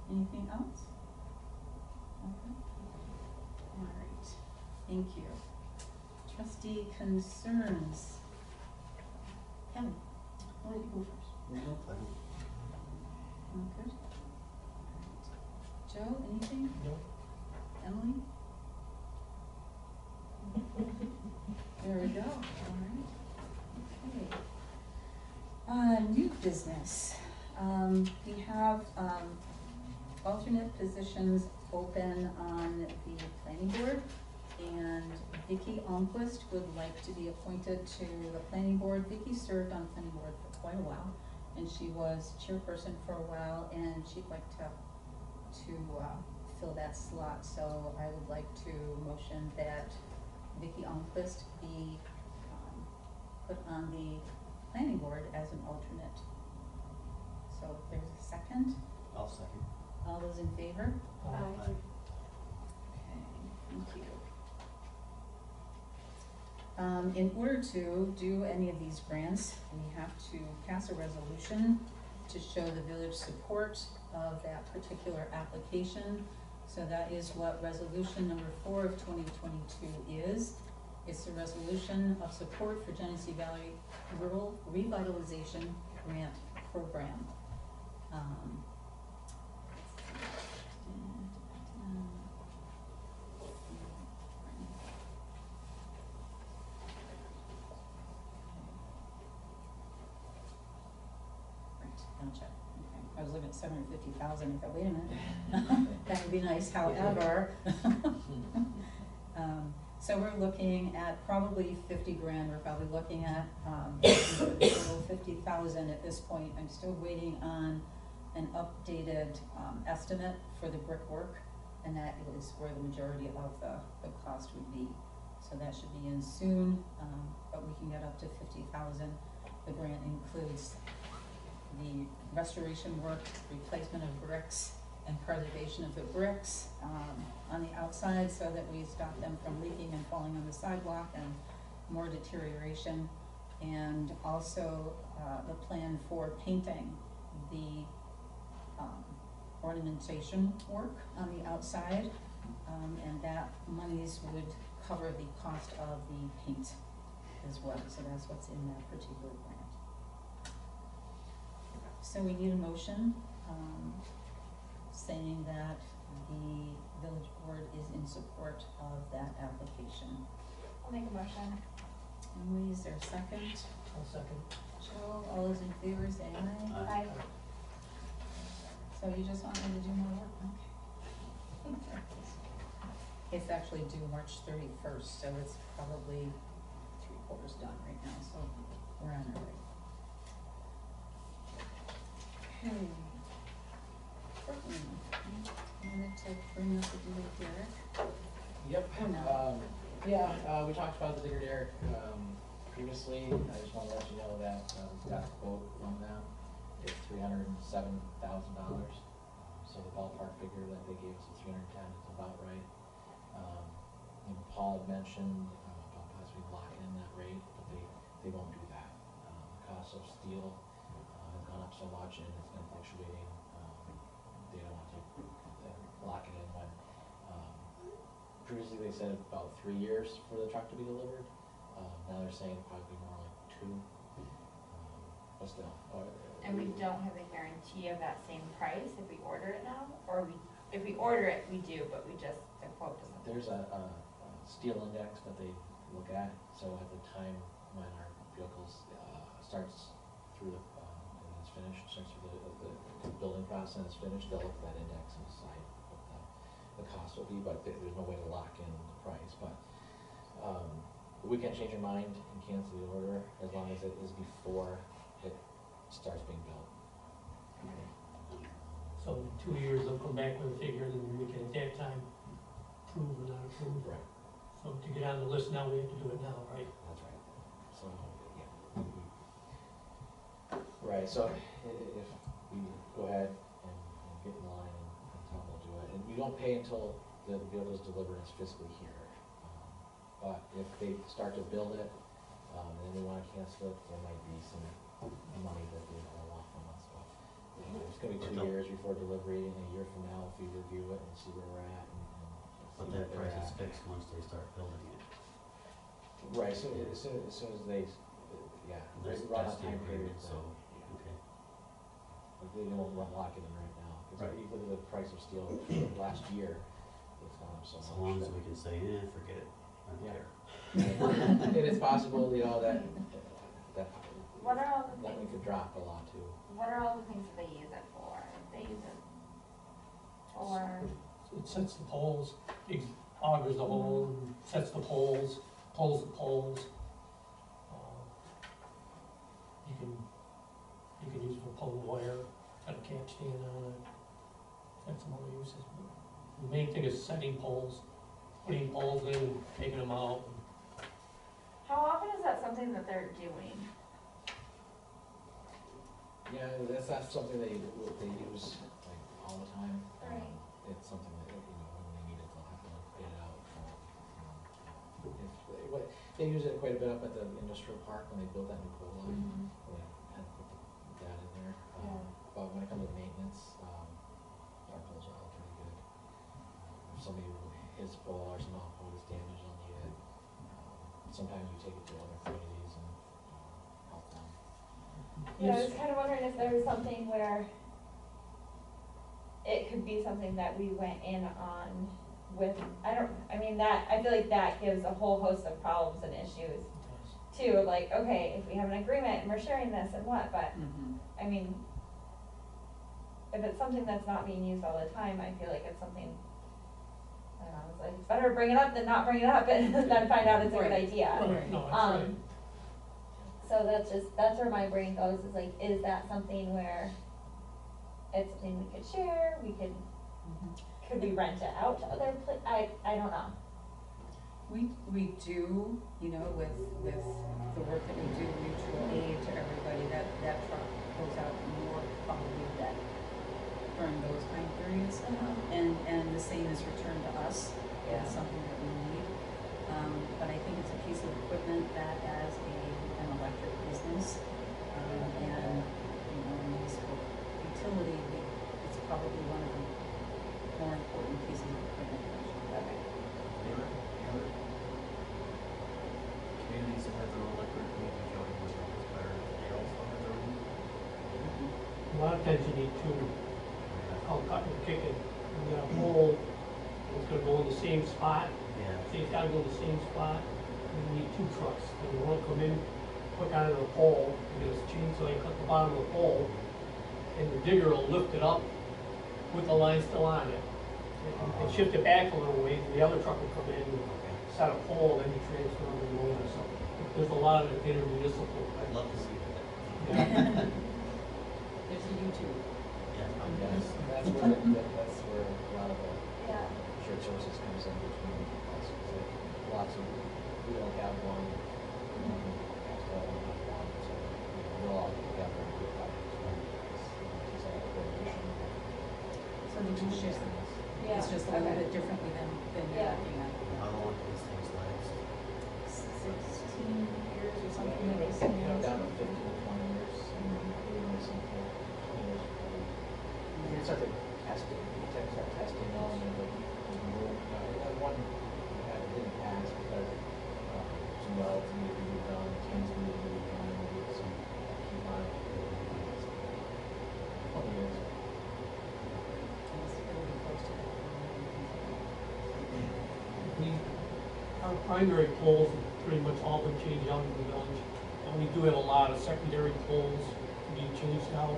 Anything else? Okay. All right, thank you. Trustee concerns. Kevin, I'll let you go first. No, I don't- All good? Joe, anything? No. Emily? There we go, all right. Okay. Uh, new business. Um, we have, um, alternate positions open on the planning board. And Vicky Almquist would like to be appointed to the planning board. Vicky served on the planning board for quite a while, and she was chairperson for a while, and she'd like to to uh, fill that slot, so I would like to motion that Vicky Almquist be um, put on the planning board as an alternate. So there's a second, I'll second. all those in favor? Aye. Okay, thank you. Um, in order to do any of these grants, we have to pass a resolution to show the village support of that particular application. So that is what resolution number four of twenty twenty-two is. It's the resolution of support for Genesee Valley Rural Revitalization Grant Program. Um. I was looking at seven hundred fifty thousand, I thought, wait a minute, that would be nice, however. Um, so we're looking at probably fifty grand, we're probably looking at, um, fifty thousand at this point. I'm still waiting on an updated, um, estimate for the brickwork, and that is where the majority of the, the cost would be. So that should be in soon, um, but we can get up to fifty thousand. The grant includes the restoration work, replacement of bricks, and preservation of the bricks, um, on the outside so that we stop them from leaking and falling on the sidewalk and more deterioration. And also, uh, the plan for painting the, um, ornamentation work on the outside. Um, and that monies would cover the cost of the paint as well, so that's what's in that particular grant. So we need a motion, um, saying that the village board is in support of that application. I'll make a motion. Emily, is there a second? I'll second. Joe, all all those in favor say aye. Aye. I, So you just want me to do more work, okay. It's actually due March thirty-first, so it's probably three quarters done right now, so we're on our way. Derek? Yep, um, yeah, uh, we talked about the digger derrick, um, previously, I just wanna let you know that, uh, we got a quote from them. It's three hundred and seven thousand dollars, so the ballpark figure that they gave us is three hundred and ten, is about right. Um, you know, Paul had mentioned, uh, about possibly locking in that rate, but they, they won't do that. Um, the cost of steel, uh, has gone up so much and it's fluctuating, um, they don't want to, uh, lock it in when, um, previously they said about three years for the truck to be delivered. Um, now they're saying probably more like two. Um, But still, uh, and we don't have a guarantee of that same price if we order it now, or we, if we order it, we do, but we just, the quote doesn't. There's a, a, a steel index that they look at, so at the time when our vehicles, uh, starts through the, um, and it's finished, starts the, building process, is finished, they'll look at that index and decide what the, the cost will be, but there, there's no way to lock in the price, but, um, we can change our mind and cancel the order as long as it is before it starts being built. So in two years, they'll come back with a figure, and then we can at that time approve or not approve. Right. So to get on the list now, we have to do it now, right? That's right. So, yeah. Right, so i- i- if go ahead and, and get in line and, and tell them we'll do it, and we don't pay until the is delivered, it's physically here. Um, But if they start to build it, um, and they wanna cancel it, there might be some money that they don't want from us, but you know, it's gonna be two years before delivery, and a year from now, if we review it and see where we're at and, and. But see that they're price is at. fixed once they start building it. Right, so as soon, as soon as they, yeah, That's, right that's the time period, agreement, so, so, they don't want lock it in right now, cause Right. you look at the price of steel last year, it's gone up so much. So long as that- we can say, eh, forget it, I don't Yeah. care. And it's possible, you know, that, that, What are all the that we things, could drop a lot too. what are all the things that they use it for? They use it for, It sets the poles, it augers the hole, and sets the poles, pulls the poles. Uh, You can, you can use it for pulling wire, got a catch stand on it, that's some other uses. The main thing is setting poles, putting poles in, taking them out. how often is that something that they're doing? Yeah, that's not something they, they use like all the time. Um, Right. It's something that, you know, when they need it, they'll have to get it out. um, If, they- what, they use it quite a bit up at the industrial park when they built that new pole line. Yeah, had to put the- that in there. Um, Yeah. But when it comes to maintenance, um, our poles are all pretty good. Um, If somebody hits a pole or some pole is damaged, they'll need it. Um, Sometimes we take it to other communities and, um, help them. Yeah, I was kind of wondering if there was something where it could be something that we went in on with, I don't, I mean, that, I feel like that gives a whole host of problems and issues too, like, okay, if we have an agreement and we're sharing this and what, but, Mhm. I mean, if it's something that's not being used all the time, I feel like it's something, I don't know, it's like, it's better to bring it up than not bring it up and then find out it's a good Right. idea. Right, no, that's Um, right. So that's just, that's where my brain goes, is like, is that something where it's something we could share, we could, Mhm. could we rent it out to other pla- I, I don't know. We, we do, you know, with, with the work that we do, mutual aid to everybody, that, that truck goes out more probably that during those time periods. And, and the same is returned to us, Yeah. it's something that we need. Um, but I think it's a piece of equipment that as a, an electric business, um, and, you know, a municipal utility, we- it's probably one of the more important pieces of equipment that we should have. The other, the other communities that have their own electric, maybe Joey was always better, they also have their own. A lot of times you need two, I'll cut and kick it, you got a pole, it's gonna go in the same spot, Yeah, so it's gotta go in the same spot, and you need two trucks, and one will come in, hook onto the pole, you use a chainsaw, you cut the bottom of the pole, and the digger will lift it up with the line still on it. And- And shift it back a little ways, and the other truck will come in and set a pole, and then you transfer them and over, so there's a lot of intermunicipal. I'd love to see that. Yeah. There's a YouTube. Yeah. Yes, and that's where, that- that's where a lot of the Yeah. shared services comes in between us, 'cause like, lots of, we don't have one, we don't have to have one, so, you know, we'll all get together and do projects, right? It's, you know, it's all coordination. So they do share. Yeah. It's just a little Okay. bit differently than, than you're Yeah. looking at. How long do these things last? Sixteen years or something like that. know, down to fifteen to twenty years, and even some twenty years. You can start to test it, you can start testing on, and like, you can move, uh, we had one, we had, it didn't pass because, uh, some welds needed to be done, tanks needed to be done, and we did some key on it. Twenty years. It's really close to that. We, our primary poles pretty much all been changed out in the village. And we do have a lot of secondary poles being changed out.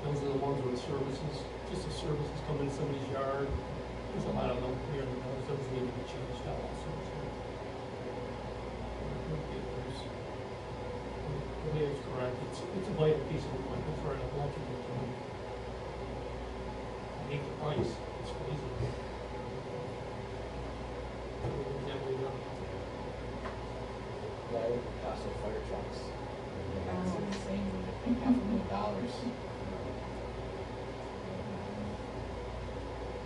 Those are the ones with services, just the services come in somebody's yard. There's a lot of them here in the village, those need to be changed out also. so. Correct, it's, it's a vital piece of equipment for an electrical plant. I hate the price, it's crazy. Definitely not. Yeah, it would cost of fire trucks, you know, it's insane, when you think half a million dollars.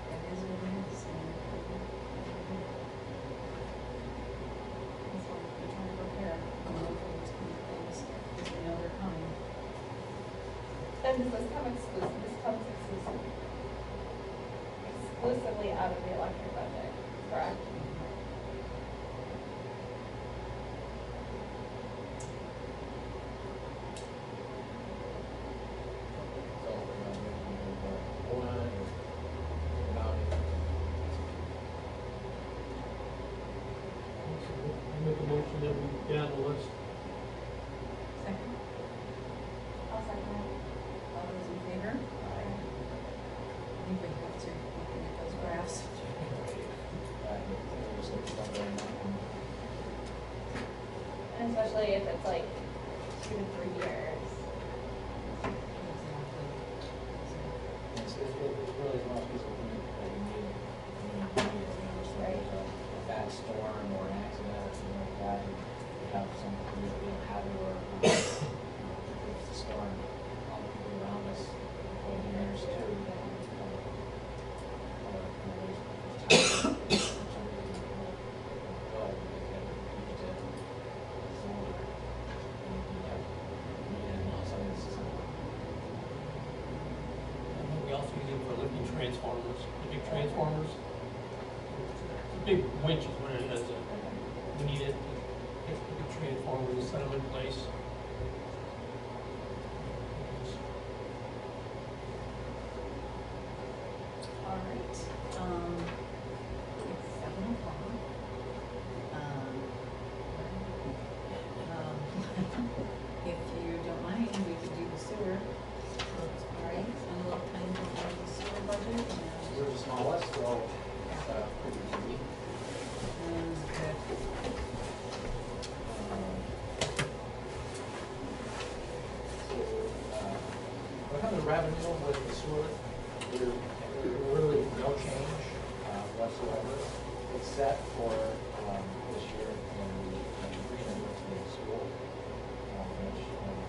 That is what it is. and- That's why we're trying to prepare, you know, kind of things, because we know they're coming. And does this come exclusive, revenue with the sewer, there, there really no change uh, whatsoever, except for um, this year when we had an agreement with the school, um, which, um,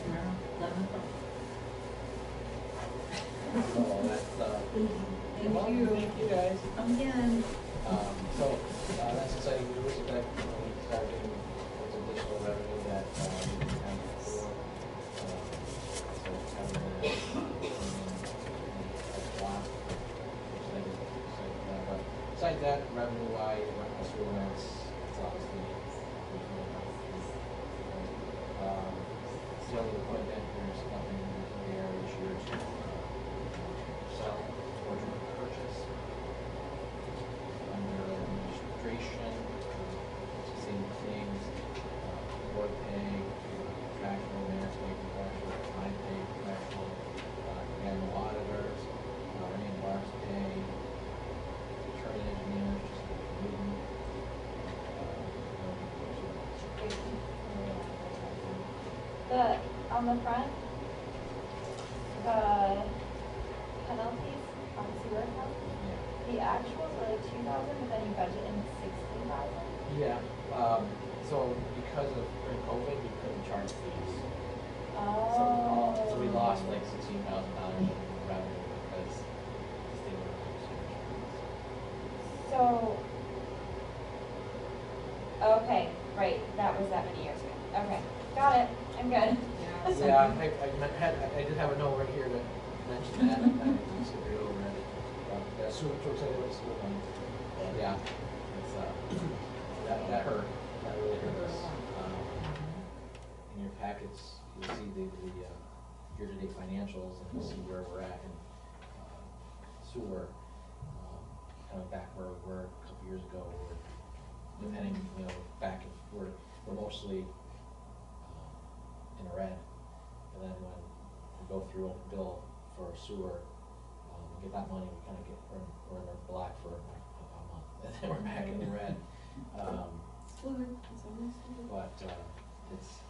tomorrow, eleven o'clock. so that's, uh, Thank well, you. Thank you guys. Come again. Um, so, uh, that's exciting news that when we start getting those additional revenue that, um, we can have for, um, so having that, um, that's block, which I think is exciting, uh, but besides that, revenue wise, rent house room, that's, that's obviously, there's no, um, still equipment, there's nothing there this year to, uh, sell or to purchase under administration, same things, the, on the front, the penalties on sewer account, the actuals were like two thousand, but then you budget in sixteen thousand? Yeah, um, so because of during COVID, we couldn't charge fees. So, Oh. uh, so we lost like sixteen thousand dollars in revenue because the state were So, okay, right, that was that many years ago. Okay, got it, I'm good. Yeah, I, I had, I did have a note right here to mention that, and I it over it. But, yeah, yeah, it's, uh, that, that hurt, that really hurt us. Um, In your packets, you'll see the, the, uh, year-to-date financials, and you'll see where we're at in, uh, sewer. um, Kind of back where we were a couple years ago, or depending, you know, back, we're, we're mostly, um, in red. And then when we go through and bill for sewer, um, we get that money, we kinda get, we're, in- we're in the black for like a a month, and then we're back in the red. Um, but, uh, it's,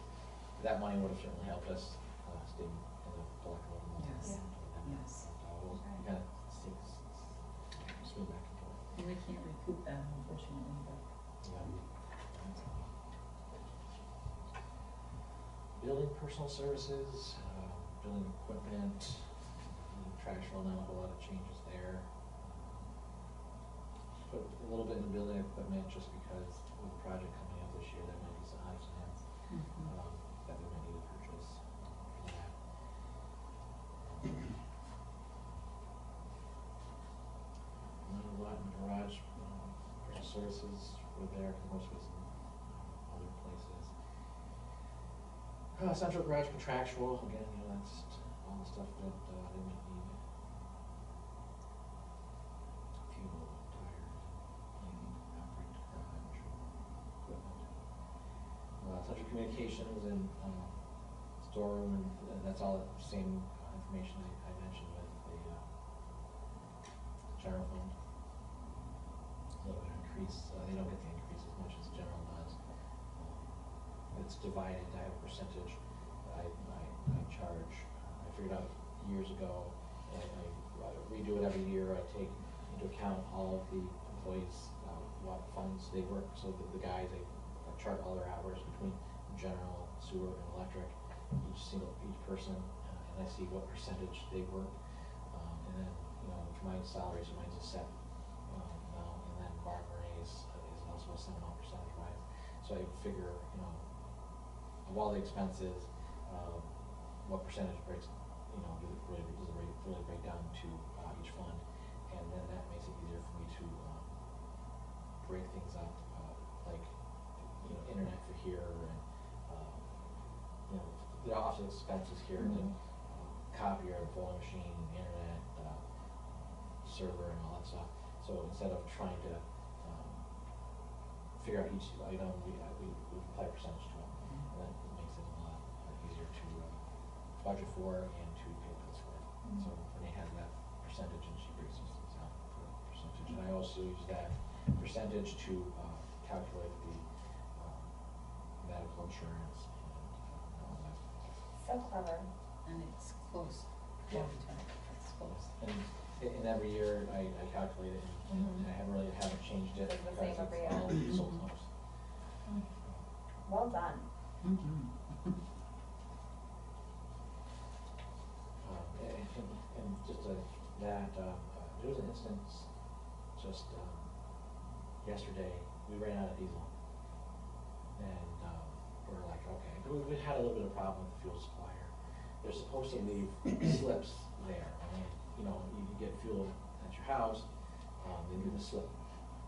that money would have certainly helped us, uh, stay in the black a little more. Yes. And, Yes. uh, we'll kind of swing back and forth. And we can't recoup that unfortunately, Building personal services, uh, building equipment, now, a whole lot of changes there. Put a little bit in the building equipment just because with the project coming up this year, there might be some odds and ends, um, that we might need to purchase for that. Another lot in the garage, um, personal services were there, 'cause most of it's in other places. Uh, central garage contractual, again, you know, that's all the stuff that, uh, they might need. Fuel, tires, cleaning, operate garage, equipment. Uh, central communications and, um, storeroom, and th- that's all the same uh, information I, I mentioned with the, uh, general fund. A little bit increase, uh, they don't get the increase as much as general does. Um, It's divided, I have a percentage that I, I, I charge, I figured out years ago, and I redo it every year, I take into account all of the employees, uh, what funds they work, so the, the guys, I I chart all their hours between general, sewer, and electric, each single, each person, uh, and I see what percentage they work. Um, and then, you know, my salary, so mine's a set, um, and then Barb Renee's is also a amount percentage wise. So I figure, you know, of all the expenses, um, what percentage breaks, you know, does it really, does it really, really break down to, uh, each fund? And then that makes it easier for me to, um, break things up, uh, like, you know, internet for here and, um, you know, the office expenses here, the Mhm. um, copier, phone machine, internet, uh, server and all that stuff. So instead of trying to, um, figure out each item, we, uh, we, we apply percentage to it. And that makes it a lot uh, easier to, uh, budget for and to pay bills for. So Renee has that percentage and she breaks these things out for a percentage. And I also use that percentage to, uh, calculate the, um, medical insurance and, uh, all that. So clever. And it's close, Yeah. long term, it's close. And, and every year I, I calculate it and Mhm. I haven't really, haven't changed it It's the because same every it's all year. so Mhm. close. Well done. Um, and, and, and just uh that, uh, uh, there was an instance just, um, yesterday, we ran out of diesel. And, um, we're like, okay, we, we had a little bit of problem with the fuel supplier. They're supposed to leave slips there, I mean, you know, you can get fuel at your house, um, they leave a slip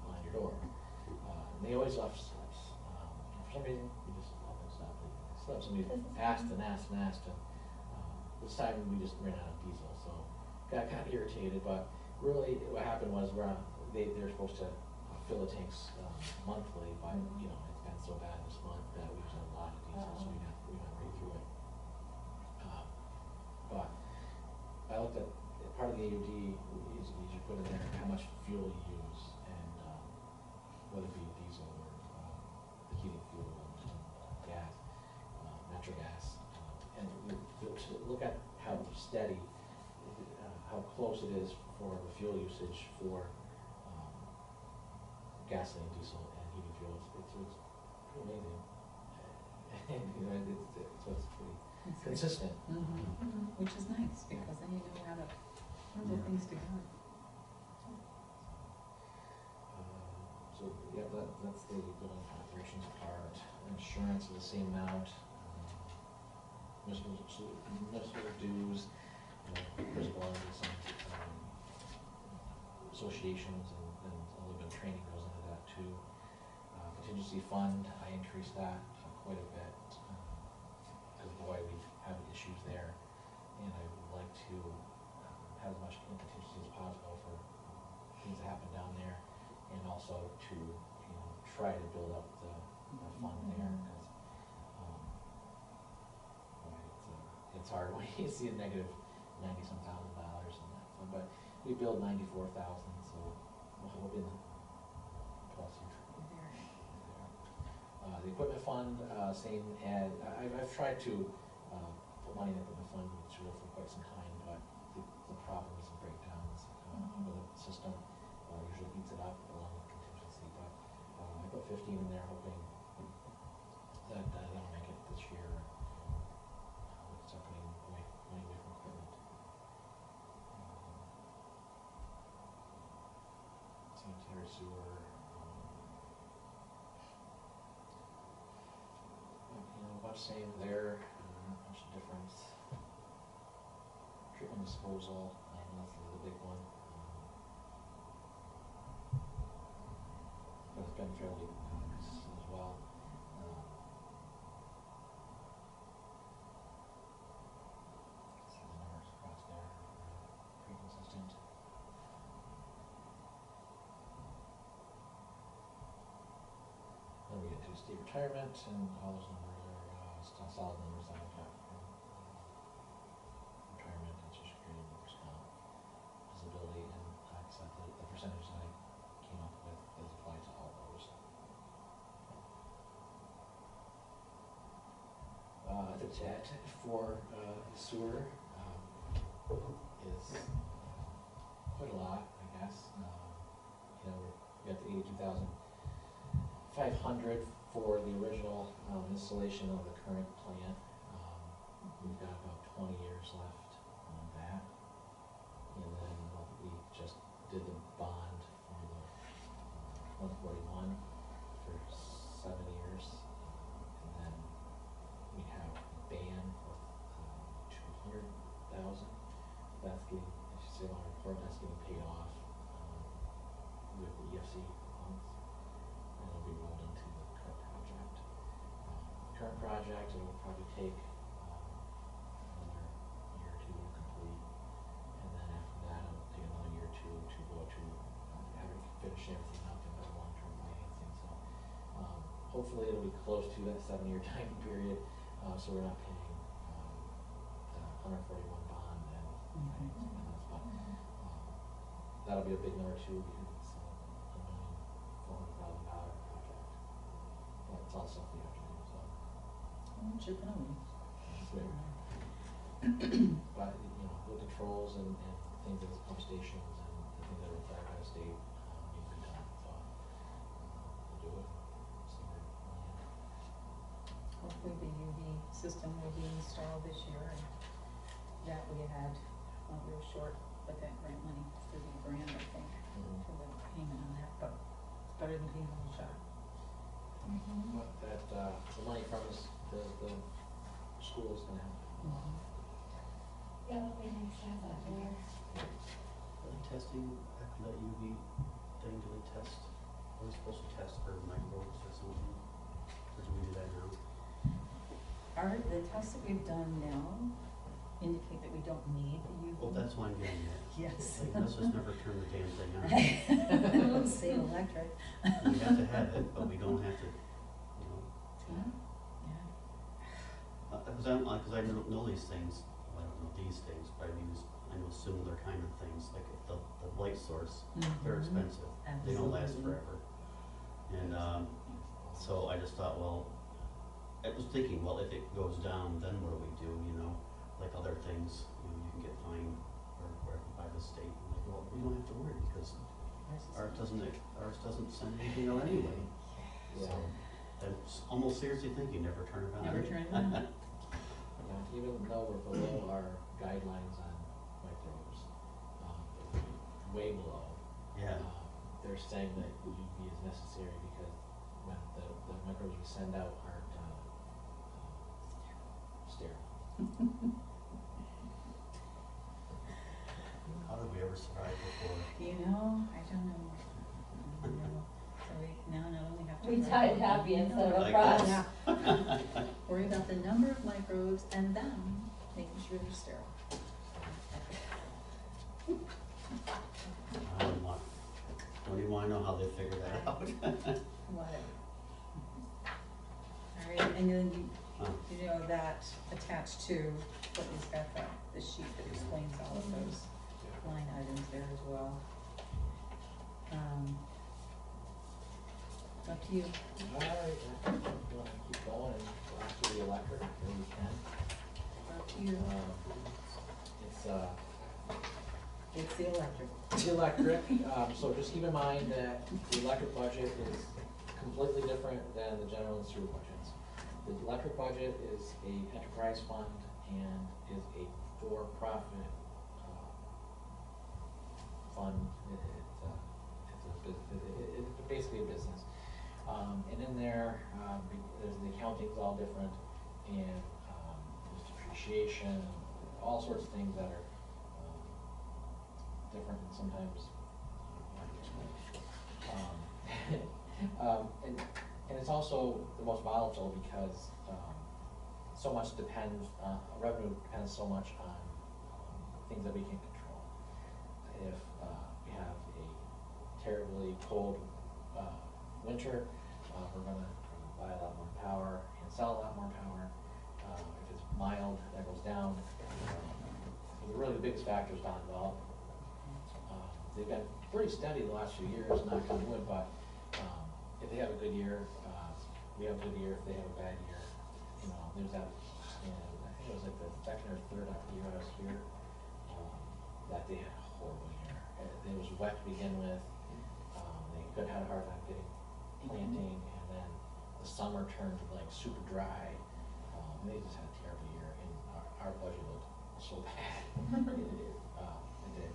on your door. Uh, and they always left slips, um, and for some reason, we just let them stop leaving slips, and we asked and asked and asked, and, um, this time we just ran out of diesel, so got kind of irritated, but really what happened was we're on, they, they're supposed to uh, fill the tanks, um, monthly, but, Mhm. you know, it's been so bad this month that we used a lot of diesel, so we got, we went right through it. Um, But I looked at, part of the AUD is, is you put in there how much fuel you use and, um, whether it be diesel or, um, heating fuel and, and gas, uh, natural gas. Um, look at how steady, uh, close it is for the fuel usage for, um, gasoline, diesel, and heating fuels, it's, it's pretty amazing. And, you know, it's, it's, so it's pretty good. consistent. Mhm. Mhm. Which is nice, because then you know how to, how the Yeah. things to go. Um, So, yeah, that, that's the building operations part, insurance is the same amount, um, municipal, municipal dues, you know, principal and some, associations and, and a little bit of training goes into that too. Uh, contingency fund, I increased that uh, quite a bit, um, cause boy, we have issues there, and I would like to, um, have as much contingency as possible for um, things that happen down there, and also to, you know, try to build up the, the fund there, cause, um, it's, uh, it's hard when you see a negative ninety-some thousand dollars in that but we billed ninety-four thousand, so we'll be in the plus here. Uh, the equipment fund, uh, same as, I, I've- I've tried to, uh, put money in the equipment fund material for quite some time, but the, the problems and breakdowns, uh, with the system, uh, usually eats it up along with contingency, but, uh, I put fifteen in there hoping that, uh, that'll make it this year. Uh, we can start putting away, money away from equipment. Um, Sewer, um, you know, about same there, uh, not much difference. Treatment disposal, um, that's the big one. um, But it's been fairly uh, consistent as well. Um, See the numbers across there, uh, pretty consistent. Then we get to state retirement and all those numbers are, uh, still solid numbers that I've got from, uh, retirement and social security, workers' comp, disability, and I said, the, percentage that I came up with is applied to all those. Uh, the debt for, uh, sewer, um, is quite a lot, I guess, um, you know, we got the eighty-two thousand five hundred for the original, um, installation of the current plant. Um, we've got about twenty years left on that. And then uh, we just did the bond for the one forty-one for seven years. And then we have ban for, um, two hundred thousand. That's getting, I should say on our report, that's getting paid off, um, with the EFC funds and it'll be rolled into the current project. Um, Project, it'll probably take, um, another year or two to complete, and then after that, it'll take another year or two to go to, uh, have it finish everything up go to long-term financing, so. Um, hopefully it'll be close to that seven-year time period, uh, so we're not paying, um, the hundred forty-one bond and financing on this, but, um, that'll be a big number too, because it's uh, a million, four hundred thousand dollar project. But it's all stuff we have to do, so. Oh, chipping away. It's big. But, you know, the controls and, and things like the pump stations and the things that are required by the state, um, to be done, so. uh, We'll do it, see where we land. Hopefully the UV system will be installed this year and that we had, well, we were short, but that grant money, thirty grand, I think, Mhm. for the payment on that, but it's better than being on the shop. But that, uh, the money from this, the, the school is gonna. Yeah, that'd be nice to have that there. Are they testing, after that UV thing, do they test, are they supposed to test for microbes or something? Or do we do that now? Our, the tests that we've done now indicate that we don't need the UV. Well, that's why I'm getting at. Yes. Like, let's just never turn the damn thing on. Save electric. We have to have it, but we don't have to, you know. Yeah, yeah. Uh, cause I'm, uh, cause I know, know these things, well, I don't know these things, but I use, I know similar kind of things, like the, the light source, they're Mhm. expensive, they don't last Absolutely. forever. And, um, so I just thought, well, I was thinking, well, if it goes down, then what do we do, you know? like other things, you know, you can get fined or whatever by the state. And like, well, we don't have to worry because ours doesn't, ours doesn't send anything out anyway. So, I'm s- almost seriously thinking, never turn on. Never turn it on. Even though we're below our guidelines on microbes, um, way below. Yeah, uh, They're saying that UV is necessary because when the, the microbes we send out aren't, uh, uh, sterile. how did we ever survive before? You know, I don't know. I don't know. So we now not only have to. We worry died happy the instead of number- Like cross. this. Worry about the number of microbes and them making sure they're sterile. I don't want, don't even wanna know how they figure that out. Whatever. All right, and then you, Huh. you know, that attached to, what is got the, the sheet that explains all of those line items there as well. Um, Up to you. Alright, I think we wanna keep going and go after the electric, if we can. Up to you. Um, It's, uh, It's the electric. The electric, um, so just keep in mind that the electric budget is completely different than the general and sewer budgets. The electric budget is a enterprise fund and is a for-profit, uh, fund. It, it's a, it's a, bus- it, it, it's basically a business. Um, and in there, um, there's, the accounting's all different and, um, there's depreciation, all sorts of things that are, um, different and sometimes. Um, um, and, and it's also the most volatile because, so much depends, uh, revenue depends so much on, things that we can control. If, uh, we have a terribly cold, uh, winter, uh, we're gonna uh, buy a lot more power and sell a lot more power. Uh, if it's mild, that goes down. Um, Really, the biggest factor is Bonduelle. Uh, They've been pretty steady the last few years, knock on wood, but, um, if they have a good year, uh, we have a good year, if they have a bad year, you know, there's that, and I think it was like the second or third year I was here, um, that they had a horrible year. Uh, It was wet to begin with, um, they could have had a hard time getting planting, and then the summer turned like super dry. Um, they just had a terrible year, and our, our budget looked so bad. It uh, it did.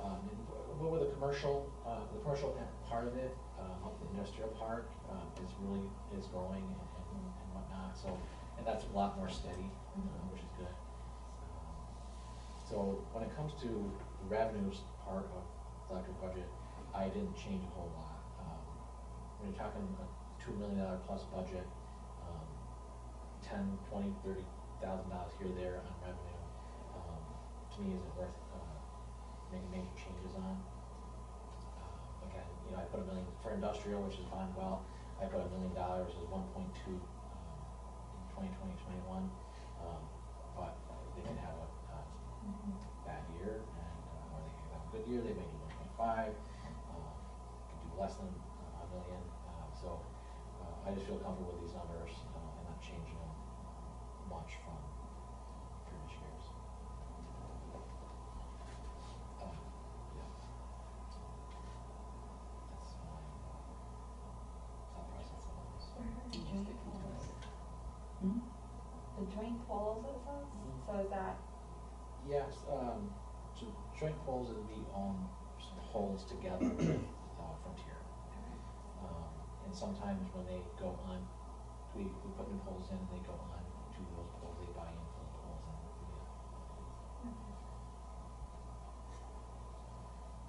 Um, and what with the commercial, uh, the commercial part of it, um, the industrial part, um, is really, is growing and, and and whatnot, so, and that's a lot more steady, uh, which is good. Um, So when it comes to the revenues part of the electric budget, I didn't change a whole lot. Um, When you're talking a two million dollar plus budget, um, ten, twenty, thirty thousand dollars here there on revenue, um, to me isn't worth, uh, making major changes on. Uh, Again, you know, I put a million, for industrial, which is fine. Bonduelle, I put a million dollars as one point two, um, in twenty twenty, twenty-one. Um, but they can have a, uh, bad year, and, uh, or they can have a good year, they may do one point five, uh, could do less than a million, I just feel comfortable with these numbers, uh, and not changing them much from previous years. Uh, yeah. That's my, uh, thought process on this. Hmm? The joint polls, it says, so is that, Yes, um, so joint polls is we own some poles together with, uh, Frontier. Um, and sometimes when they go on, we, we put new poles in, they go on to those poles, they buy in for the poles and.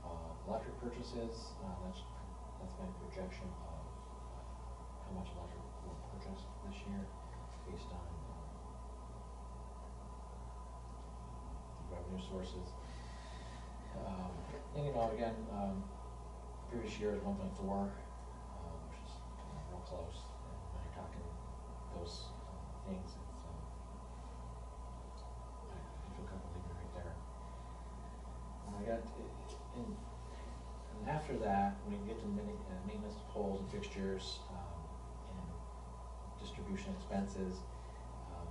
Uh, electric purchases, uh, that's, that's my projection of uh, how much electric we'll purchase this year based on, uh, revenue sources. Um, and you know, again, um, previous year is one point four, um, which is, you know, real close, and when you're talking those things, it's, um, I, feel comfortable leaving right there. And I got, and, and after that, when you get to uh, maintenance poles and fixtures, um, and distribution expenses, um,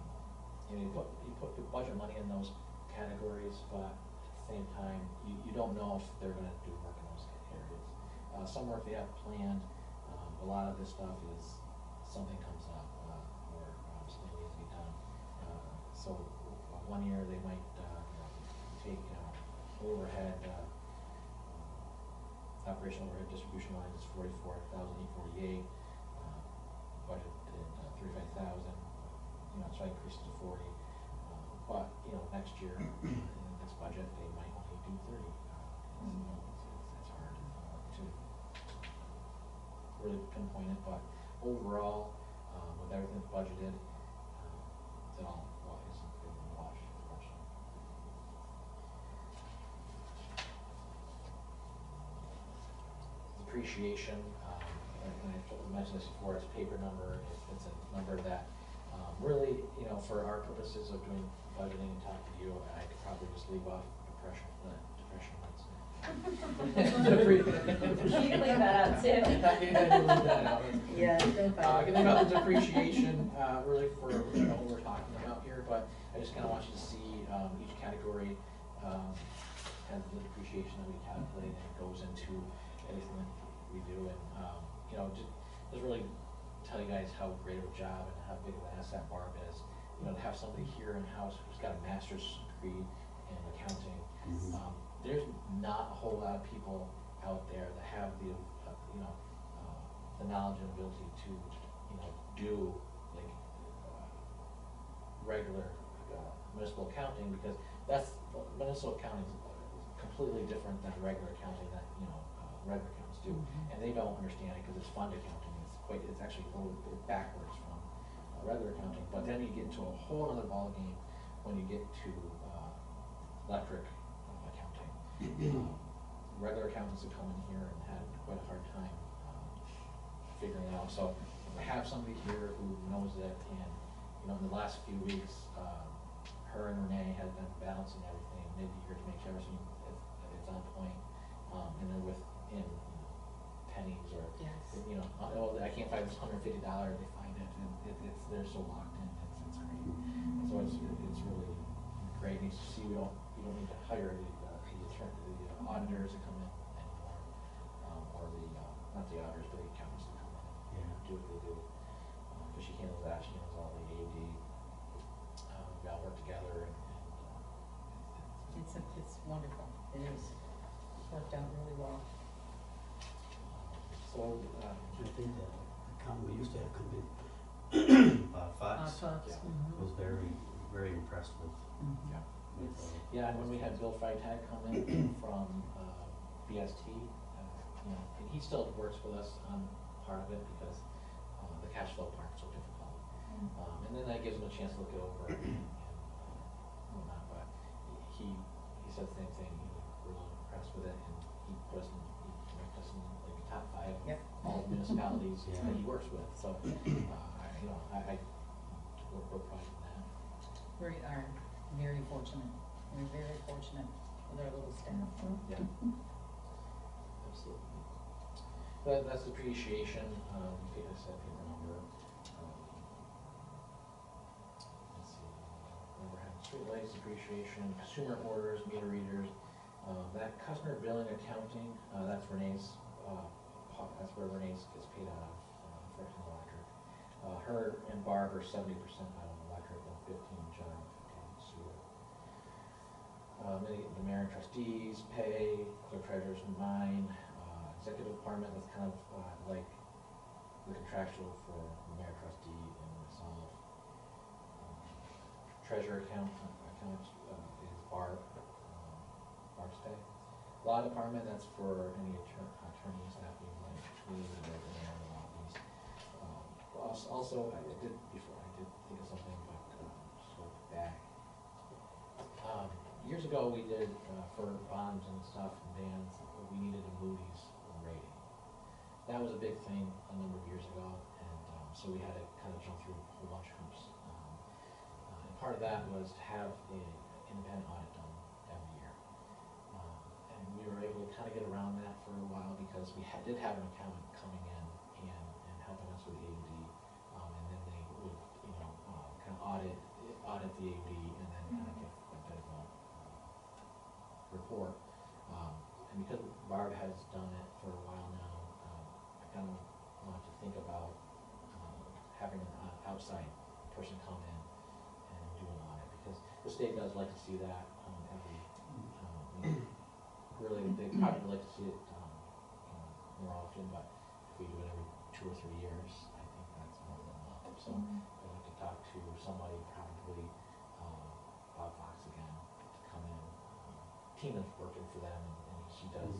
you know, you put, you put the budget money in those categories, but at the same time, you, you don't know if they're gonna do work in those areas. Uh, some work they have planned, a lot of this stuff is, something comes up, uh, or, um, something needs to be done. Uh, so, one year they might, uh, you know, take, uh, overhead, uh, operational overhead distribution line is forty-four thousand eight forty-eight, uh, budgeted uh, thirty-five thousand, you know, so I increased it to forty. Uh, But, you know, next year, in the next budget, they might only do thirty. Uh, it's, it's, it's hard uh, to really pinpoint it, but overall, um, with everything budgeted, um, all, well, it's in the wash, unfortunately. depreciation, um, and I mentioned this before, it's paper number, it- it's a number that, um, really, you know, for our purposes of doing budgeting and talking to you, I could probably just leave off depression, the depression. You can leave that out too. Yeah, I can leave that out. Yeah, don't Uh, I can it. leave out the depreciation, uh, really for, you know, what we're talking about here, but I just kinda want you to see, um, each category, um, has the depreciation that we calculate, and it goes into everything that we do, and, um, you know, just, just really tell you guys how great of a job and how big of an asset Barb is. You know, to have somebody here in-house who's got a master's degree in accounting, Mhm. um, there's not a whole lot of people out there that have the, uh, you know, uh, the knowledge and ability to, you know, do like, uh, regular uh, municipal accounting, because that's, municipal accounting is completely different than regular accounting that, you know, uh, regular accountants do. Mhm. And they don't understand it, because it's fund accounting, it's quite, it's actually a little bit backwards from uh, regular accounting, but then you get into a whole other ballgame when you get to, uh, electric uh, accounting. Um, Regular accountants have come in here and had quite a hard time, um, figuring it out, so to have somebody here who knows it, and, you know, in the last few weeks, um, her and Renee have been balancing everything. Mid-year to make sure everything is, it's on point, um, and they're within pennies or, Yes. you know, oh, I can't find this hundred fifty dollar, they find it, and it, it's, they're so locked in, it's, it's great. So it's, it's really great, and you see, we don't, you don't need to hire the, auditors to come in anymore, um, or the, uh, not the auditors, but the accountants to come in Yeah. and do what they do. Uh, cause she handles that, she handles all the AD, um, we all work together and, and, uh, It's, a- it's wonderful, it is, worked out really well. so, um, I think that account we used to have come in, uh, Uh, Fox, Fox, yeah. mhm. was very, very impressed with, Mhm. yeah. With, It's- Yeah, when we had Bill Freitag come in from uh, BST, uh, you know, and he still works with us on part of it because uh, the cash flow part's so difficult. Um, And then that gives him a chance to look it over and and, uh, whatnot, but he, he said the same thing, he was really impressed with it, and he put us in, he ranked us in like top five of Yep. all municipalities Yeah. that he works with, so, uh, I, you know, I, I, we're, we're proud of that. We are very fortunate, we're very fortunate with our little staff. Yeah. Absolutely. But that's appreciation, um, like I said, paper number. um, Let's see, overhead streetlights, depreciation, consumer orders, meter readers, uh, that customer billing accounting, uh, that's Renee's, uh, po- that's where Renee's gets paid out of, uh, for Electric. Uh, her and Barb are seventy percent out of electric and fifteen general, fifteen sewer. Um, then the mayor and trustees, pay, clerk treasurer's mine, uh, executive department, that's kind of, uh, like the contractual for the mayor trustee and myself. Um, Treasurer account, account, uh, is Barb, um, Barb's. Law department, that's for any attorney, attorneys that we like, and these. Um, als- Also, I did, before, years ago, we did, uh, for bonds and stuff and bans, we needed a Moody's rating. That was a big thing a number of years ago, and, um, so we had to kind of jump through a whole bunch of hoops. Um, uh, and part of that was to have a independent audit done every year. Um, and we were able to kind of get around that for a while because we had, did have an accountant coming in and, and helping us with AUD. Um, and then they would, you know, uh, kind of audit, audit the AD and then kind of give a bit of a report. Um, and because Barb has done it for a while now, um, I kind of want to think about, um, having an o- outside person come in and do an audit, because the state does like to see that, um, every, um, really, they probably like to see it, um, you know, more often, but if we do it every two or three years, I think that's more than enough. So I'd like to talk to somebody, probably, um, Bob Fox again, to come in. Um, Tina's working for them and, and she does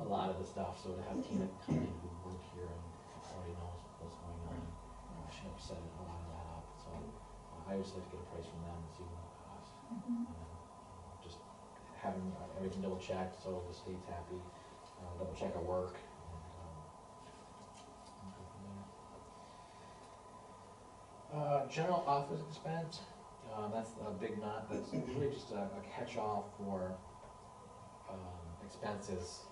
a lot of the stuff, so to have Tina come in who worked here and already knows what's going on, uh, she helped set a lot of that up, so uh, I always like to get a price from them and see what it costs. And then, you know, just having uh, everything double checked, so the state's happy, uh, double check our work, and, um, and go from there. Uh, general office expense, uh, that's a big nut, that's really just a, a catch-all for, um, expenses,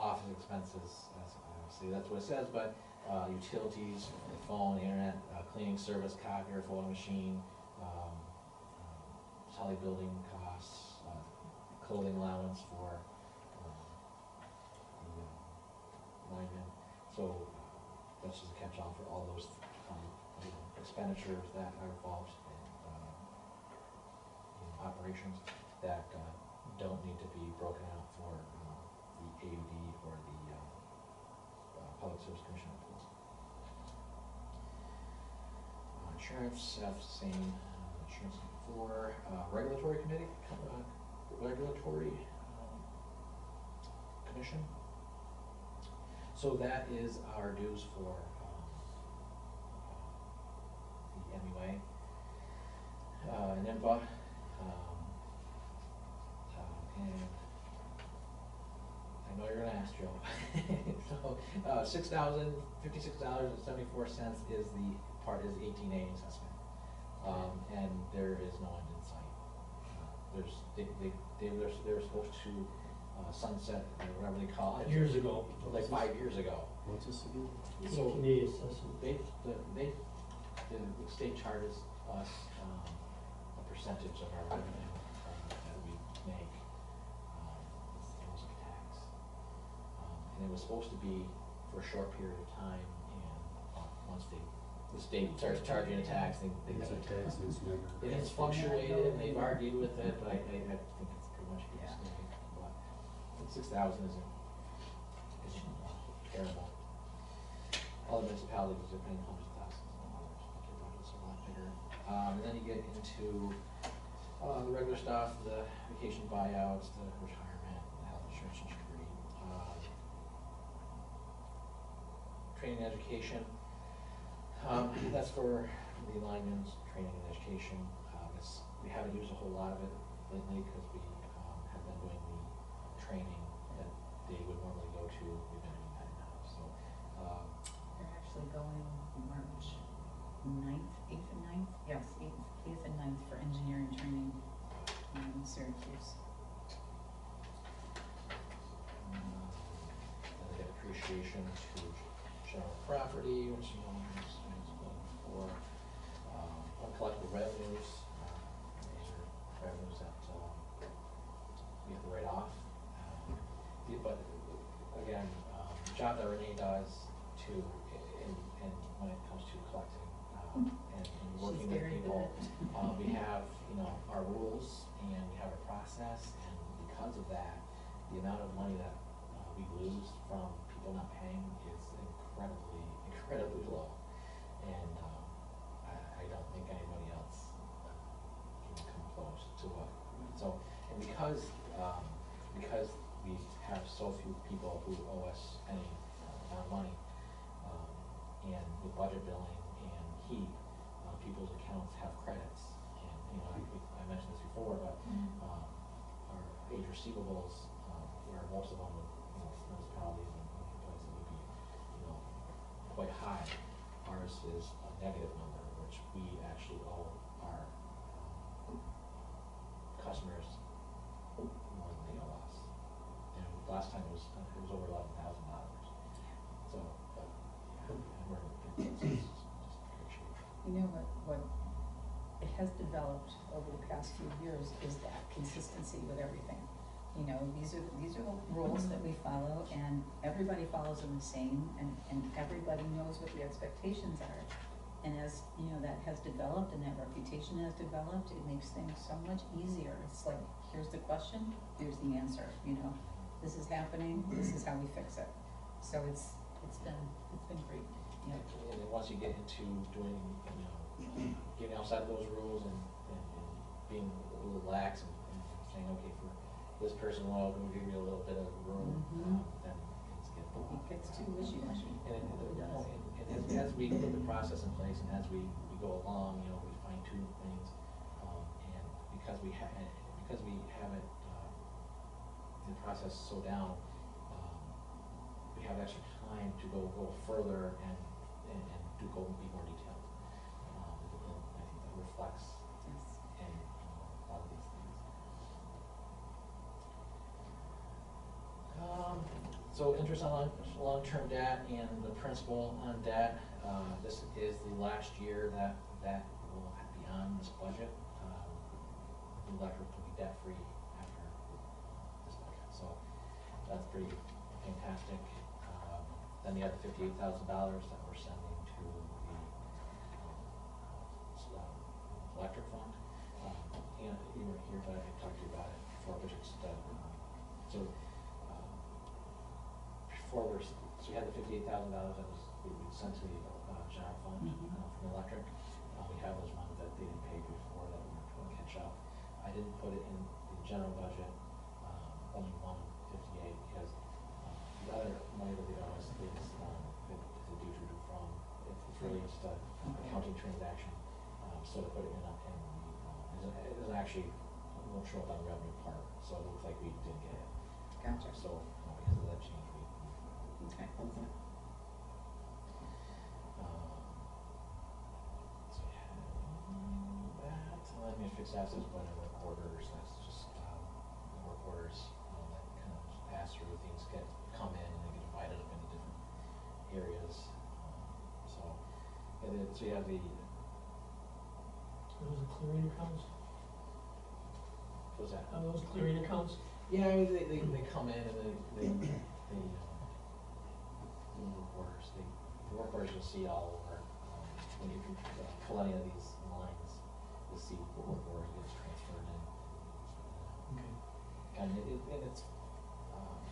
office expenses, as, obviously, that's what it says, but, uh, utilities, phone, internet, uh, cleaning service, copier, photo machine, um, um, building costs, uh, clothing allowance for, um, the, uh, so, uh, that's just a catch-all for all those, um, expenditures that are involved in, you know, operations that, uh, don't need to be broken out for, um, the AUD or the, uh, uh, Public Commission reports. Uh, Insurance, the same, uh, insurance for, uh, regulatory committee, uh, regulatory, um, commission. So that is our dues for, um, uh, the MUA. Uh, NYMPA, um, uh, and know you're gonna ask, Joe. So, uh, six thousand, fifty-six dollars and seventy-four cents is the part, is eighteen A assessment. Um, and there is no end in sight. Uh, There's, they, they, they were, they were supposed to, uh, sunset, or whatever they call it. Years ago. Like five years ago. What's this again? So- Eighteen assessment. They, the, they, the the state charges us, um, a percentage of our revenue, um, that we make, um, it's almost like a tax. Um, and it was supposed to be for a short period of time, and, uh, once they, the state starts charging a tax, they, they. It's a tax, and it's never. It has fluctuated, and they've argued with it, but I, I, I think it's pretty much here to Yeah. stay, but six thousand isn't, isn't terrible. All the municipalities are paying hundreds of thousands of dollars, but their budgets a lot bigger. Um, and then you get into, uh, the regular stuff, the vacation buyouts, the retirement, the health insurance and security, uh, training and education. Um, that's for the linemen's training and education. Um, it's, we haven't used a whole lot of it lately because we, um, have been doing the training that they would normally go to. We've been doing that now, so, um, They're actually going March ninth, eighth and ninth, yes, eighth, eighth and ninth for engineering training um, in Syracuse. uh, then they get appreciation to general property, which, you know, is, is for, um, uncollectible revenues. uh, These are revenues that, um, we have to write off. Um, the- But, again, um, the job that Renee does to, in, in, when it comes to collecting, um, and, and She's working with very people. good. Uh, we have, you know, our rules and we have a process, and because of that, the amount of money that, uh, we lose from people not paying incredibly, low. And, um, I, I don't think anybody else uh, can come close to what, so, and because, um, because we have so few people who owe us any uh, amount of money, um, and with budget billing and heat, uh, people's accounts have credits. And, you know, I, we- I mentioned this before, but, um, our age receivables, um, where most of them would, you know, municipalities and and places would be, you know, quite high. Ours is a negative number, which we actually owe our, um, customers more than they owe us. And last time it was, it was over eleven thousand dollars. So, yeah, we're. You know what, what, it has developed over the past few years is that consistency with everything. You know, these are, these are the rules that we follow and everybody follows them the same and, and everybody knows what the expectations are. And as, you know, that has developed and that reputation has developed, it makes things so much easier. It's like, here's the question, here's the answer, you know? This is happening, this is how we fix it. So it's, it's been, it's been great, you know. And then once you get into doing, you know, getting outside of those rules and, and, and being a little lax and, and saying, okay, for this person, well, we'll give you a little bit of room, Mhm. um, then it's getting. It gets too wishy-washy. And, It does. and as, as we put the process in place and as we, we go along, you know, we fine tune things, um, and because we ha- and because we have it, uh, the process so down, um, we have extra time to go, go further and, and, and to go and be more detailed. Um, and I think that reflects Yes. in, uh, a lot of these things. Um, so interest on long, long-term debt and the principal on debt, uh, this is the last year that, that will be on this budget. Um, The electric will be debt-free after this budget, so that's pretty fantastic. Um, Then the fifty-eight thousand dollars that we're sending to the, s- um, electric fund. Um, And you were here, but I can talk to you about it before, but it's, uh, so, before we're, so we had the fifty-eight thousand dollars that was, we we sent to the, uh, general fund, Mhm. uh, from electric. Uh, we have those ones that they didn't pay before that we were gonna catch up. I didn't put it in the general budget, um, only one fifty-eight, because, um, the other money that we owe is, is, um, the, the due to from, it's, it's really just a accounting transaction. Um, so to put it in, a- in the, uh, it doesn't- it doesn't actually, it won't show up on the revenue part, so it looks like we didn't get it. Gotcha. So, uh, because of that change, we, Okay. um, so we have that, let me fix assets, but in work orders, that's just, um, the work orders, um, that kind of pass through, things get, come in and they get divided up into different areas. Um, So, and then, so you have the, Those are clearing accounts? what's that? Are those clearing accounts? Yeah, I mean, they, they, they come in and they, they, they, um, the work orders, they, the work orders you'll see all over, um, when you uh, pull any of these see order gets transferred in. Okay. And it, it, and it's, um,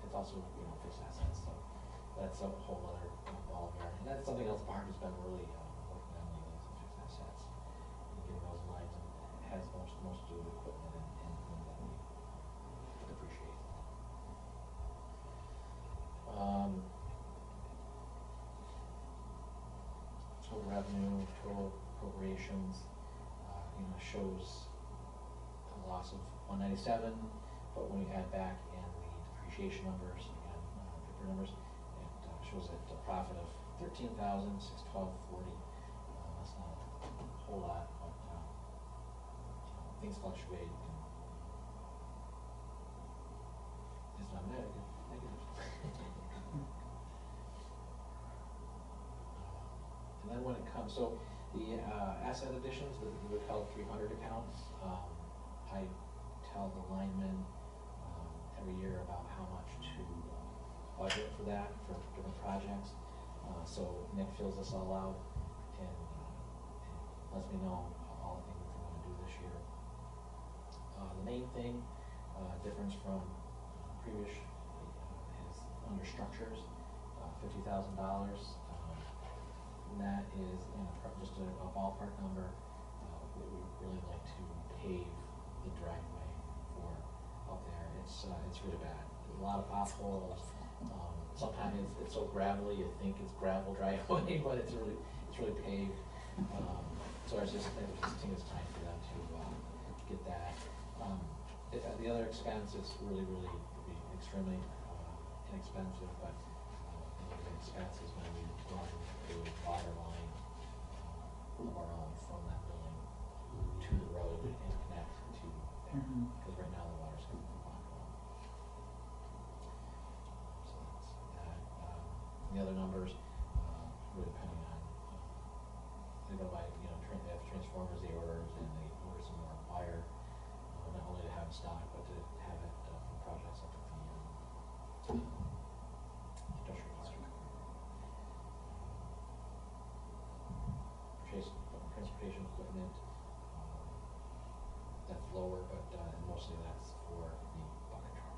it's also, you know, fixed assets, so that's a whole other ball of yarn. And that's something else Barb has been really, um, working on lately, is fixed assets. And getting those lines, and it has most, most to do with equipment and, and that we depreciate. Um, total revenue, total appropriations, uh, you know, shows a loss of one ninety-seven, but when you add back in the depreciation numbers and, uh, paper numbers, it uh, shows a, a profit of thirteen thousand, six twelve, forty. Uh, that's not a whole lot, but, uh, you know, things fluctuate and it's not negative, negative. And then when it comes, so the uh, asset additions, the, we call three hundred accounts, um, I tell the linemen, um, every year about how much to uh, budget for that, for different projects. Uh, so Nick fills this all out and, uh, and lets me know all the things that we're gonna do this year. Uh, the main thing, uh, difference from uh, previous, uh, is under structures, uh, fifty thousand dollars. That is, a, pro- just a a ballpark number, uh, we would really like to pave the driveway for up there. It's, uh, it's really bad. A lot of potholes. Um, sometimes it's, it's so gravelly, you think it's gravel driveway, but it's really, it's really paved. Um, so I just, I just think it's time for them to, uh, get that. Um, the, uh, the other expense is really, really, extremely, uh, inexpensive, but, uh, the expense is when we run a water line, of our own from that building to the road and connect to there. Mhm. Cause right now the water's coming from Aqua. So that's that. Um, the other numbers, uh, really depending on, uh, they go by, you know, tran- they have transformers, they order essentially that's for the bucket truck.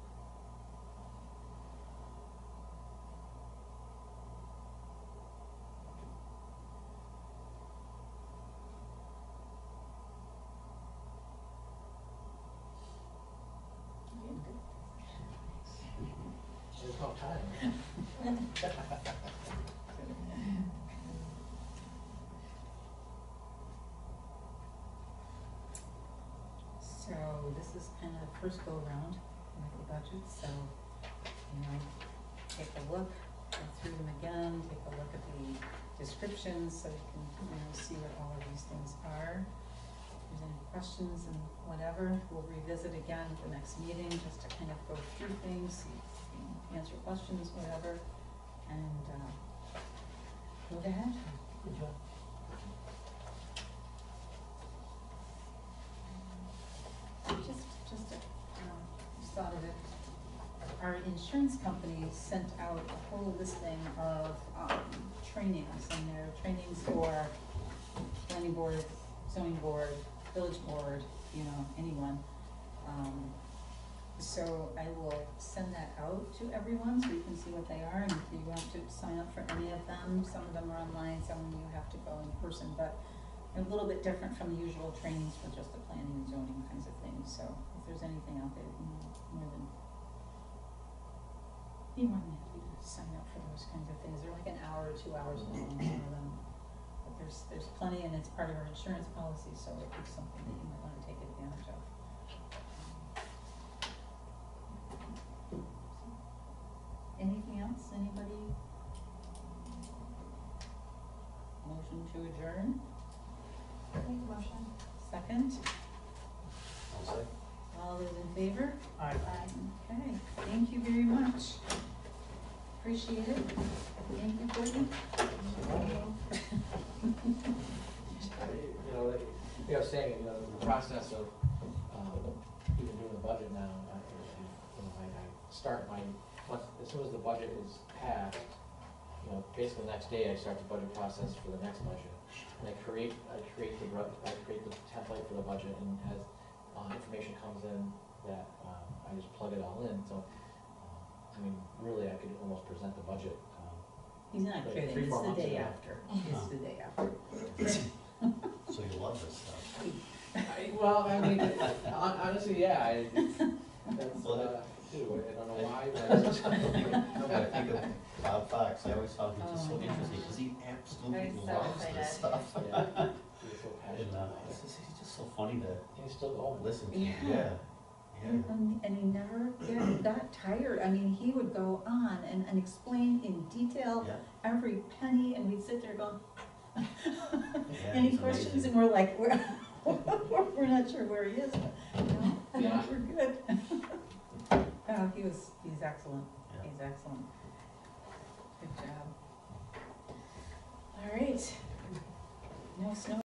Time. So this is kind of the first go around with the budget, so, you know, take a look, go through them again, take a look at the descriptions so you can, you know, see what all of these things are. If there's any questions and whatever, we'll revisit again at the next meeting, just to kind of go through things, see, answer questions, whatever, and, uh, move ahead. Good job. Just, just, a, um, just thought of it. Our insurance company sent out a whole listing of, um, trainings, and they're trainings for planning board, zoning board, village board, you know, anyone. Um, so I will send that out to everyone, so you can see what they are, and if you want to sign up for any of them, some of them are online, some of you have to go in person, but a little bit different from the usual trainings for just the planning and zoning kinds of things, so if there's anything out there, you know, more than, to sign up for those kinds of things, they're like an hour or two hours long, some of them. But there's, there's plenty, and it's part of our insurance policy, so it's something that you might wanna take advantage of. Anything else, anybody? Motion to adjourn? Make a motion. Second, I'll say. all those in favor? Aye. Okay, thank you very much. Appreciate it. Thank you, Courtney. You know, like, you know, saying, you know, the process of, um, even doing the budget now, I, you know, I, I start my, once, as soon as the budget is passed, you know, basically the next day, I start the budget process for the next budget. And I create, I create the, ru- I create the template for the budget, and as, uh, information comes in, that, um, I just plug it all in, so, uh, I mean, really, I could almost present the budget, um, He's not Like kidding, three, it's four the months day ago. after, it's the day after. So you love this stuff. I, well, I mean, hon- honestly, yeah, I, that's, uh, too, I don't know why, but. No, but I think of Bob Fox, I always found him just so Oh, yeah. interesting, because he absolutely I'm so loves this excited. stuff. Yeah, he's so passionate And, uh, about it's it. just, he's just so funny to He's still going. listen to, Yeah. yeah, And, yeah. and- and he never get, got tired, I mean, he would go on and, and explain in detail Yeah, every penny, and we'd sit there going, yeah, any he's questions, amazing. and we're like, we're, we're not sure where he is, but, you know, I Yeah. we're good. Oh, he was, he's excellent, Yeah. he's excellent. Good job. All right. No snow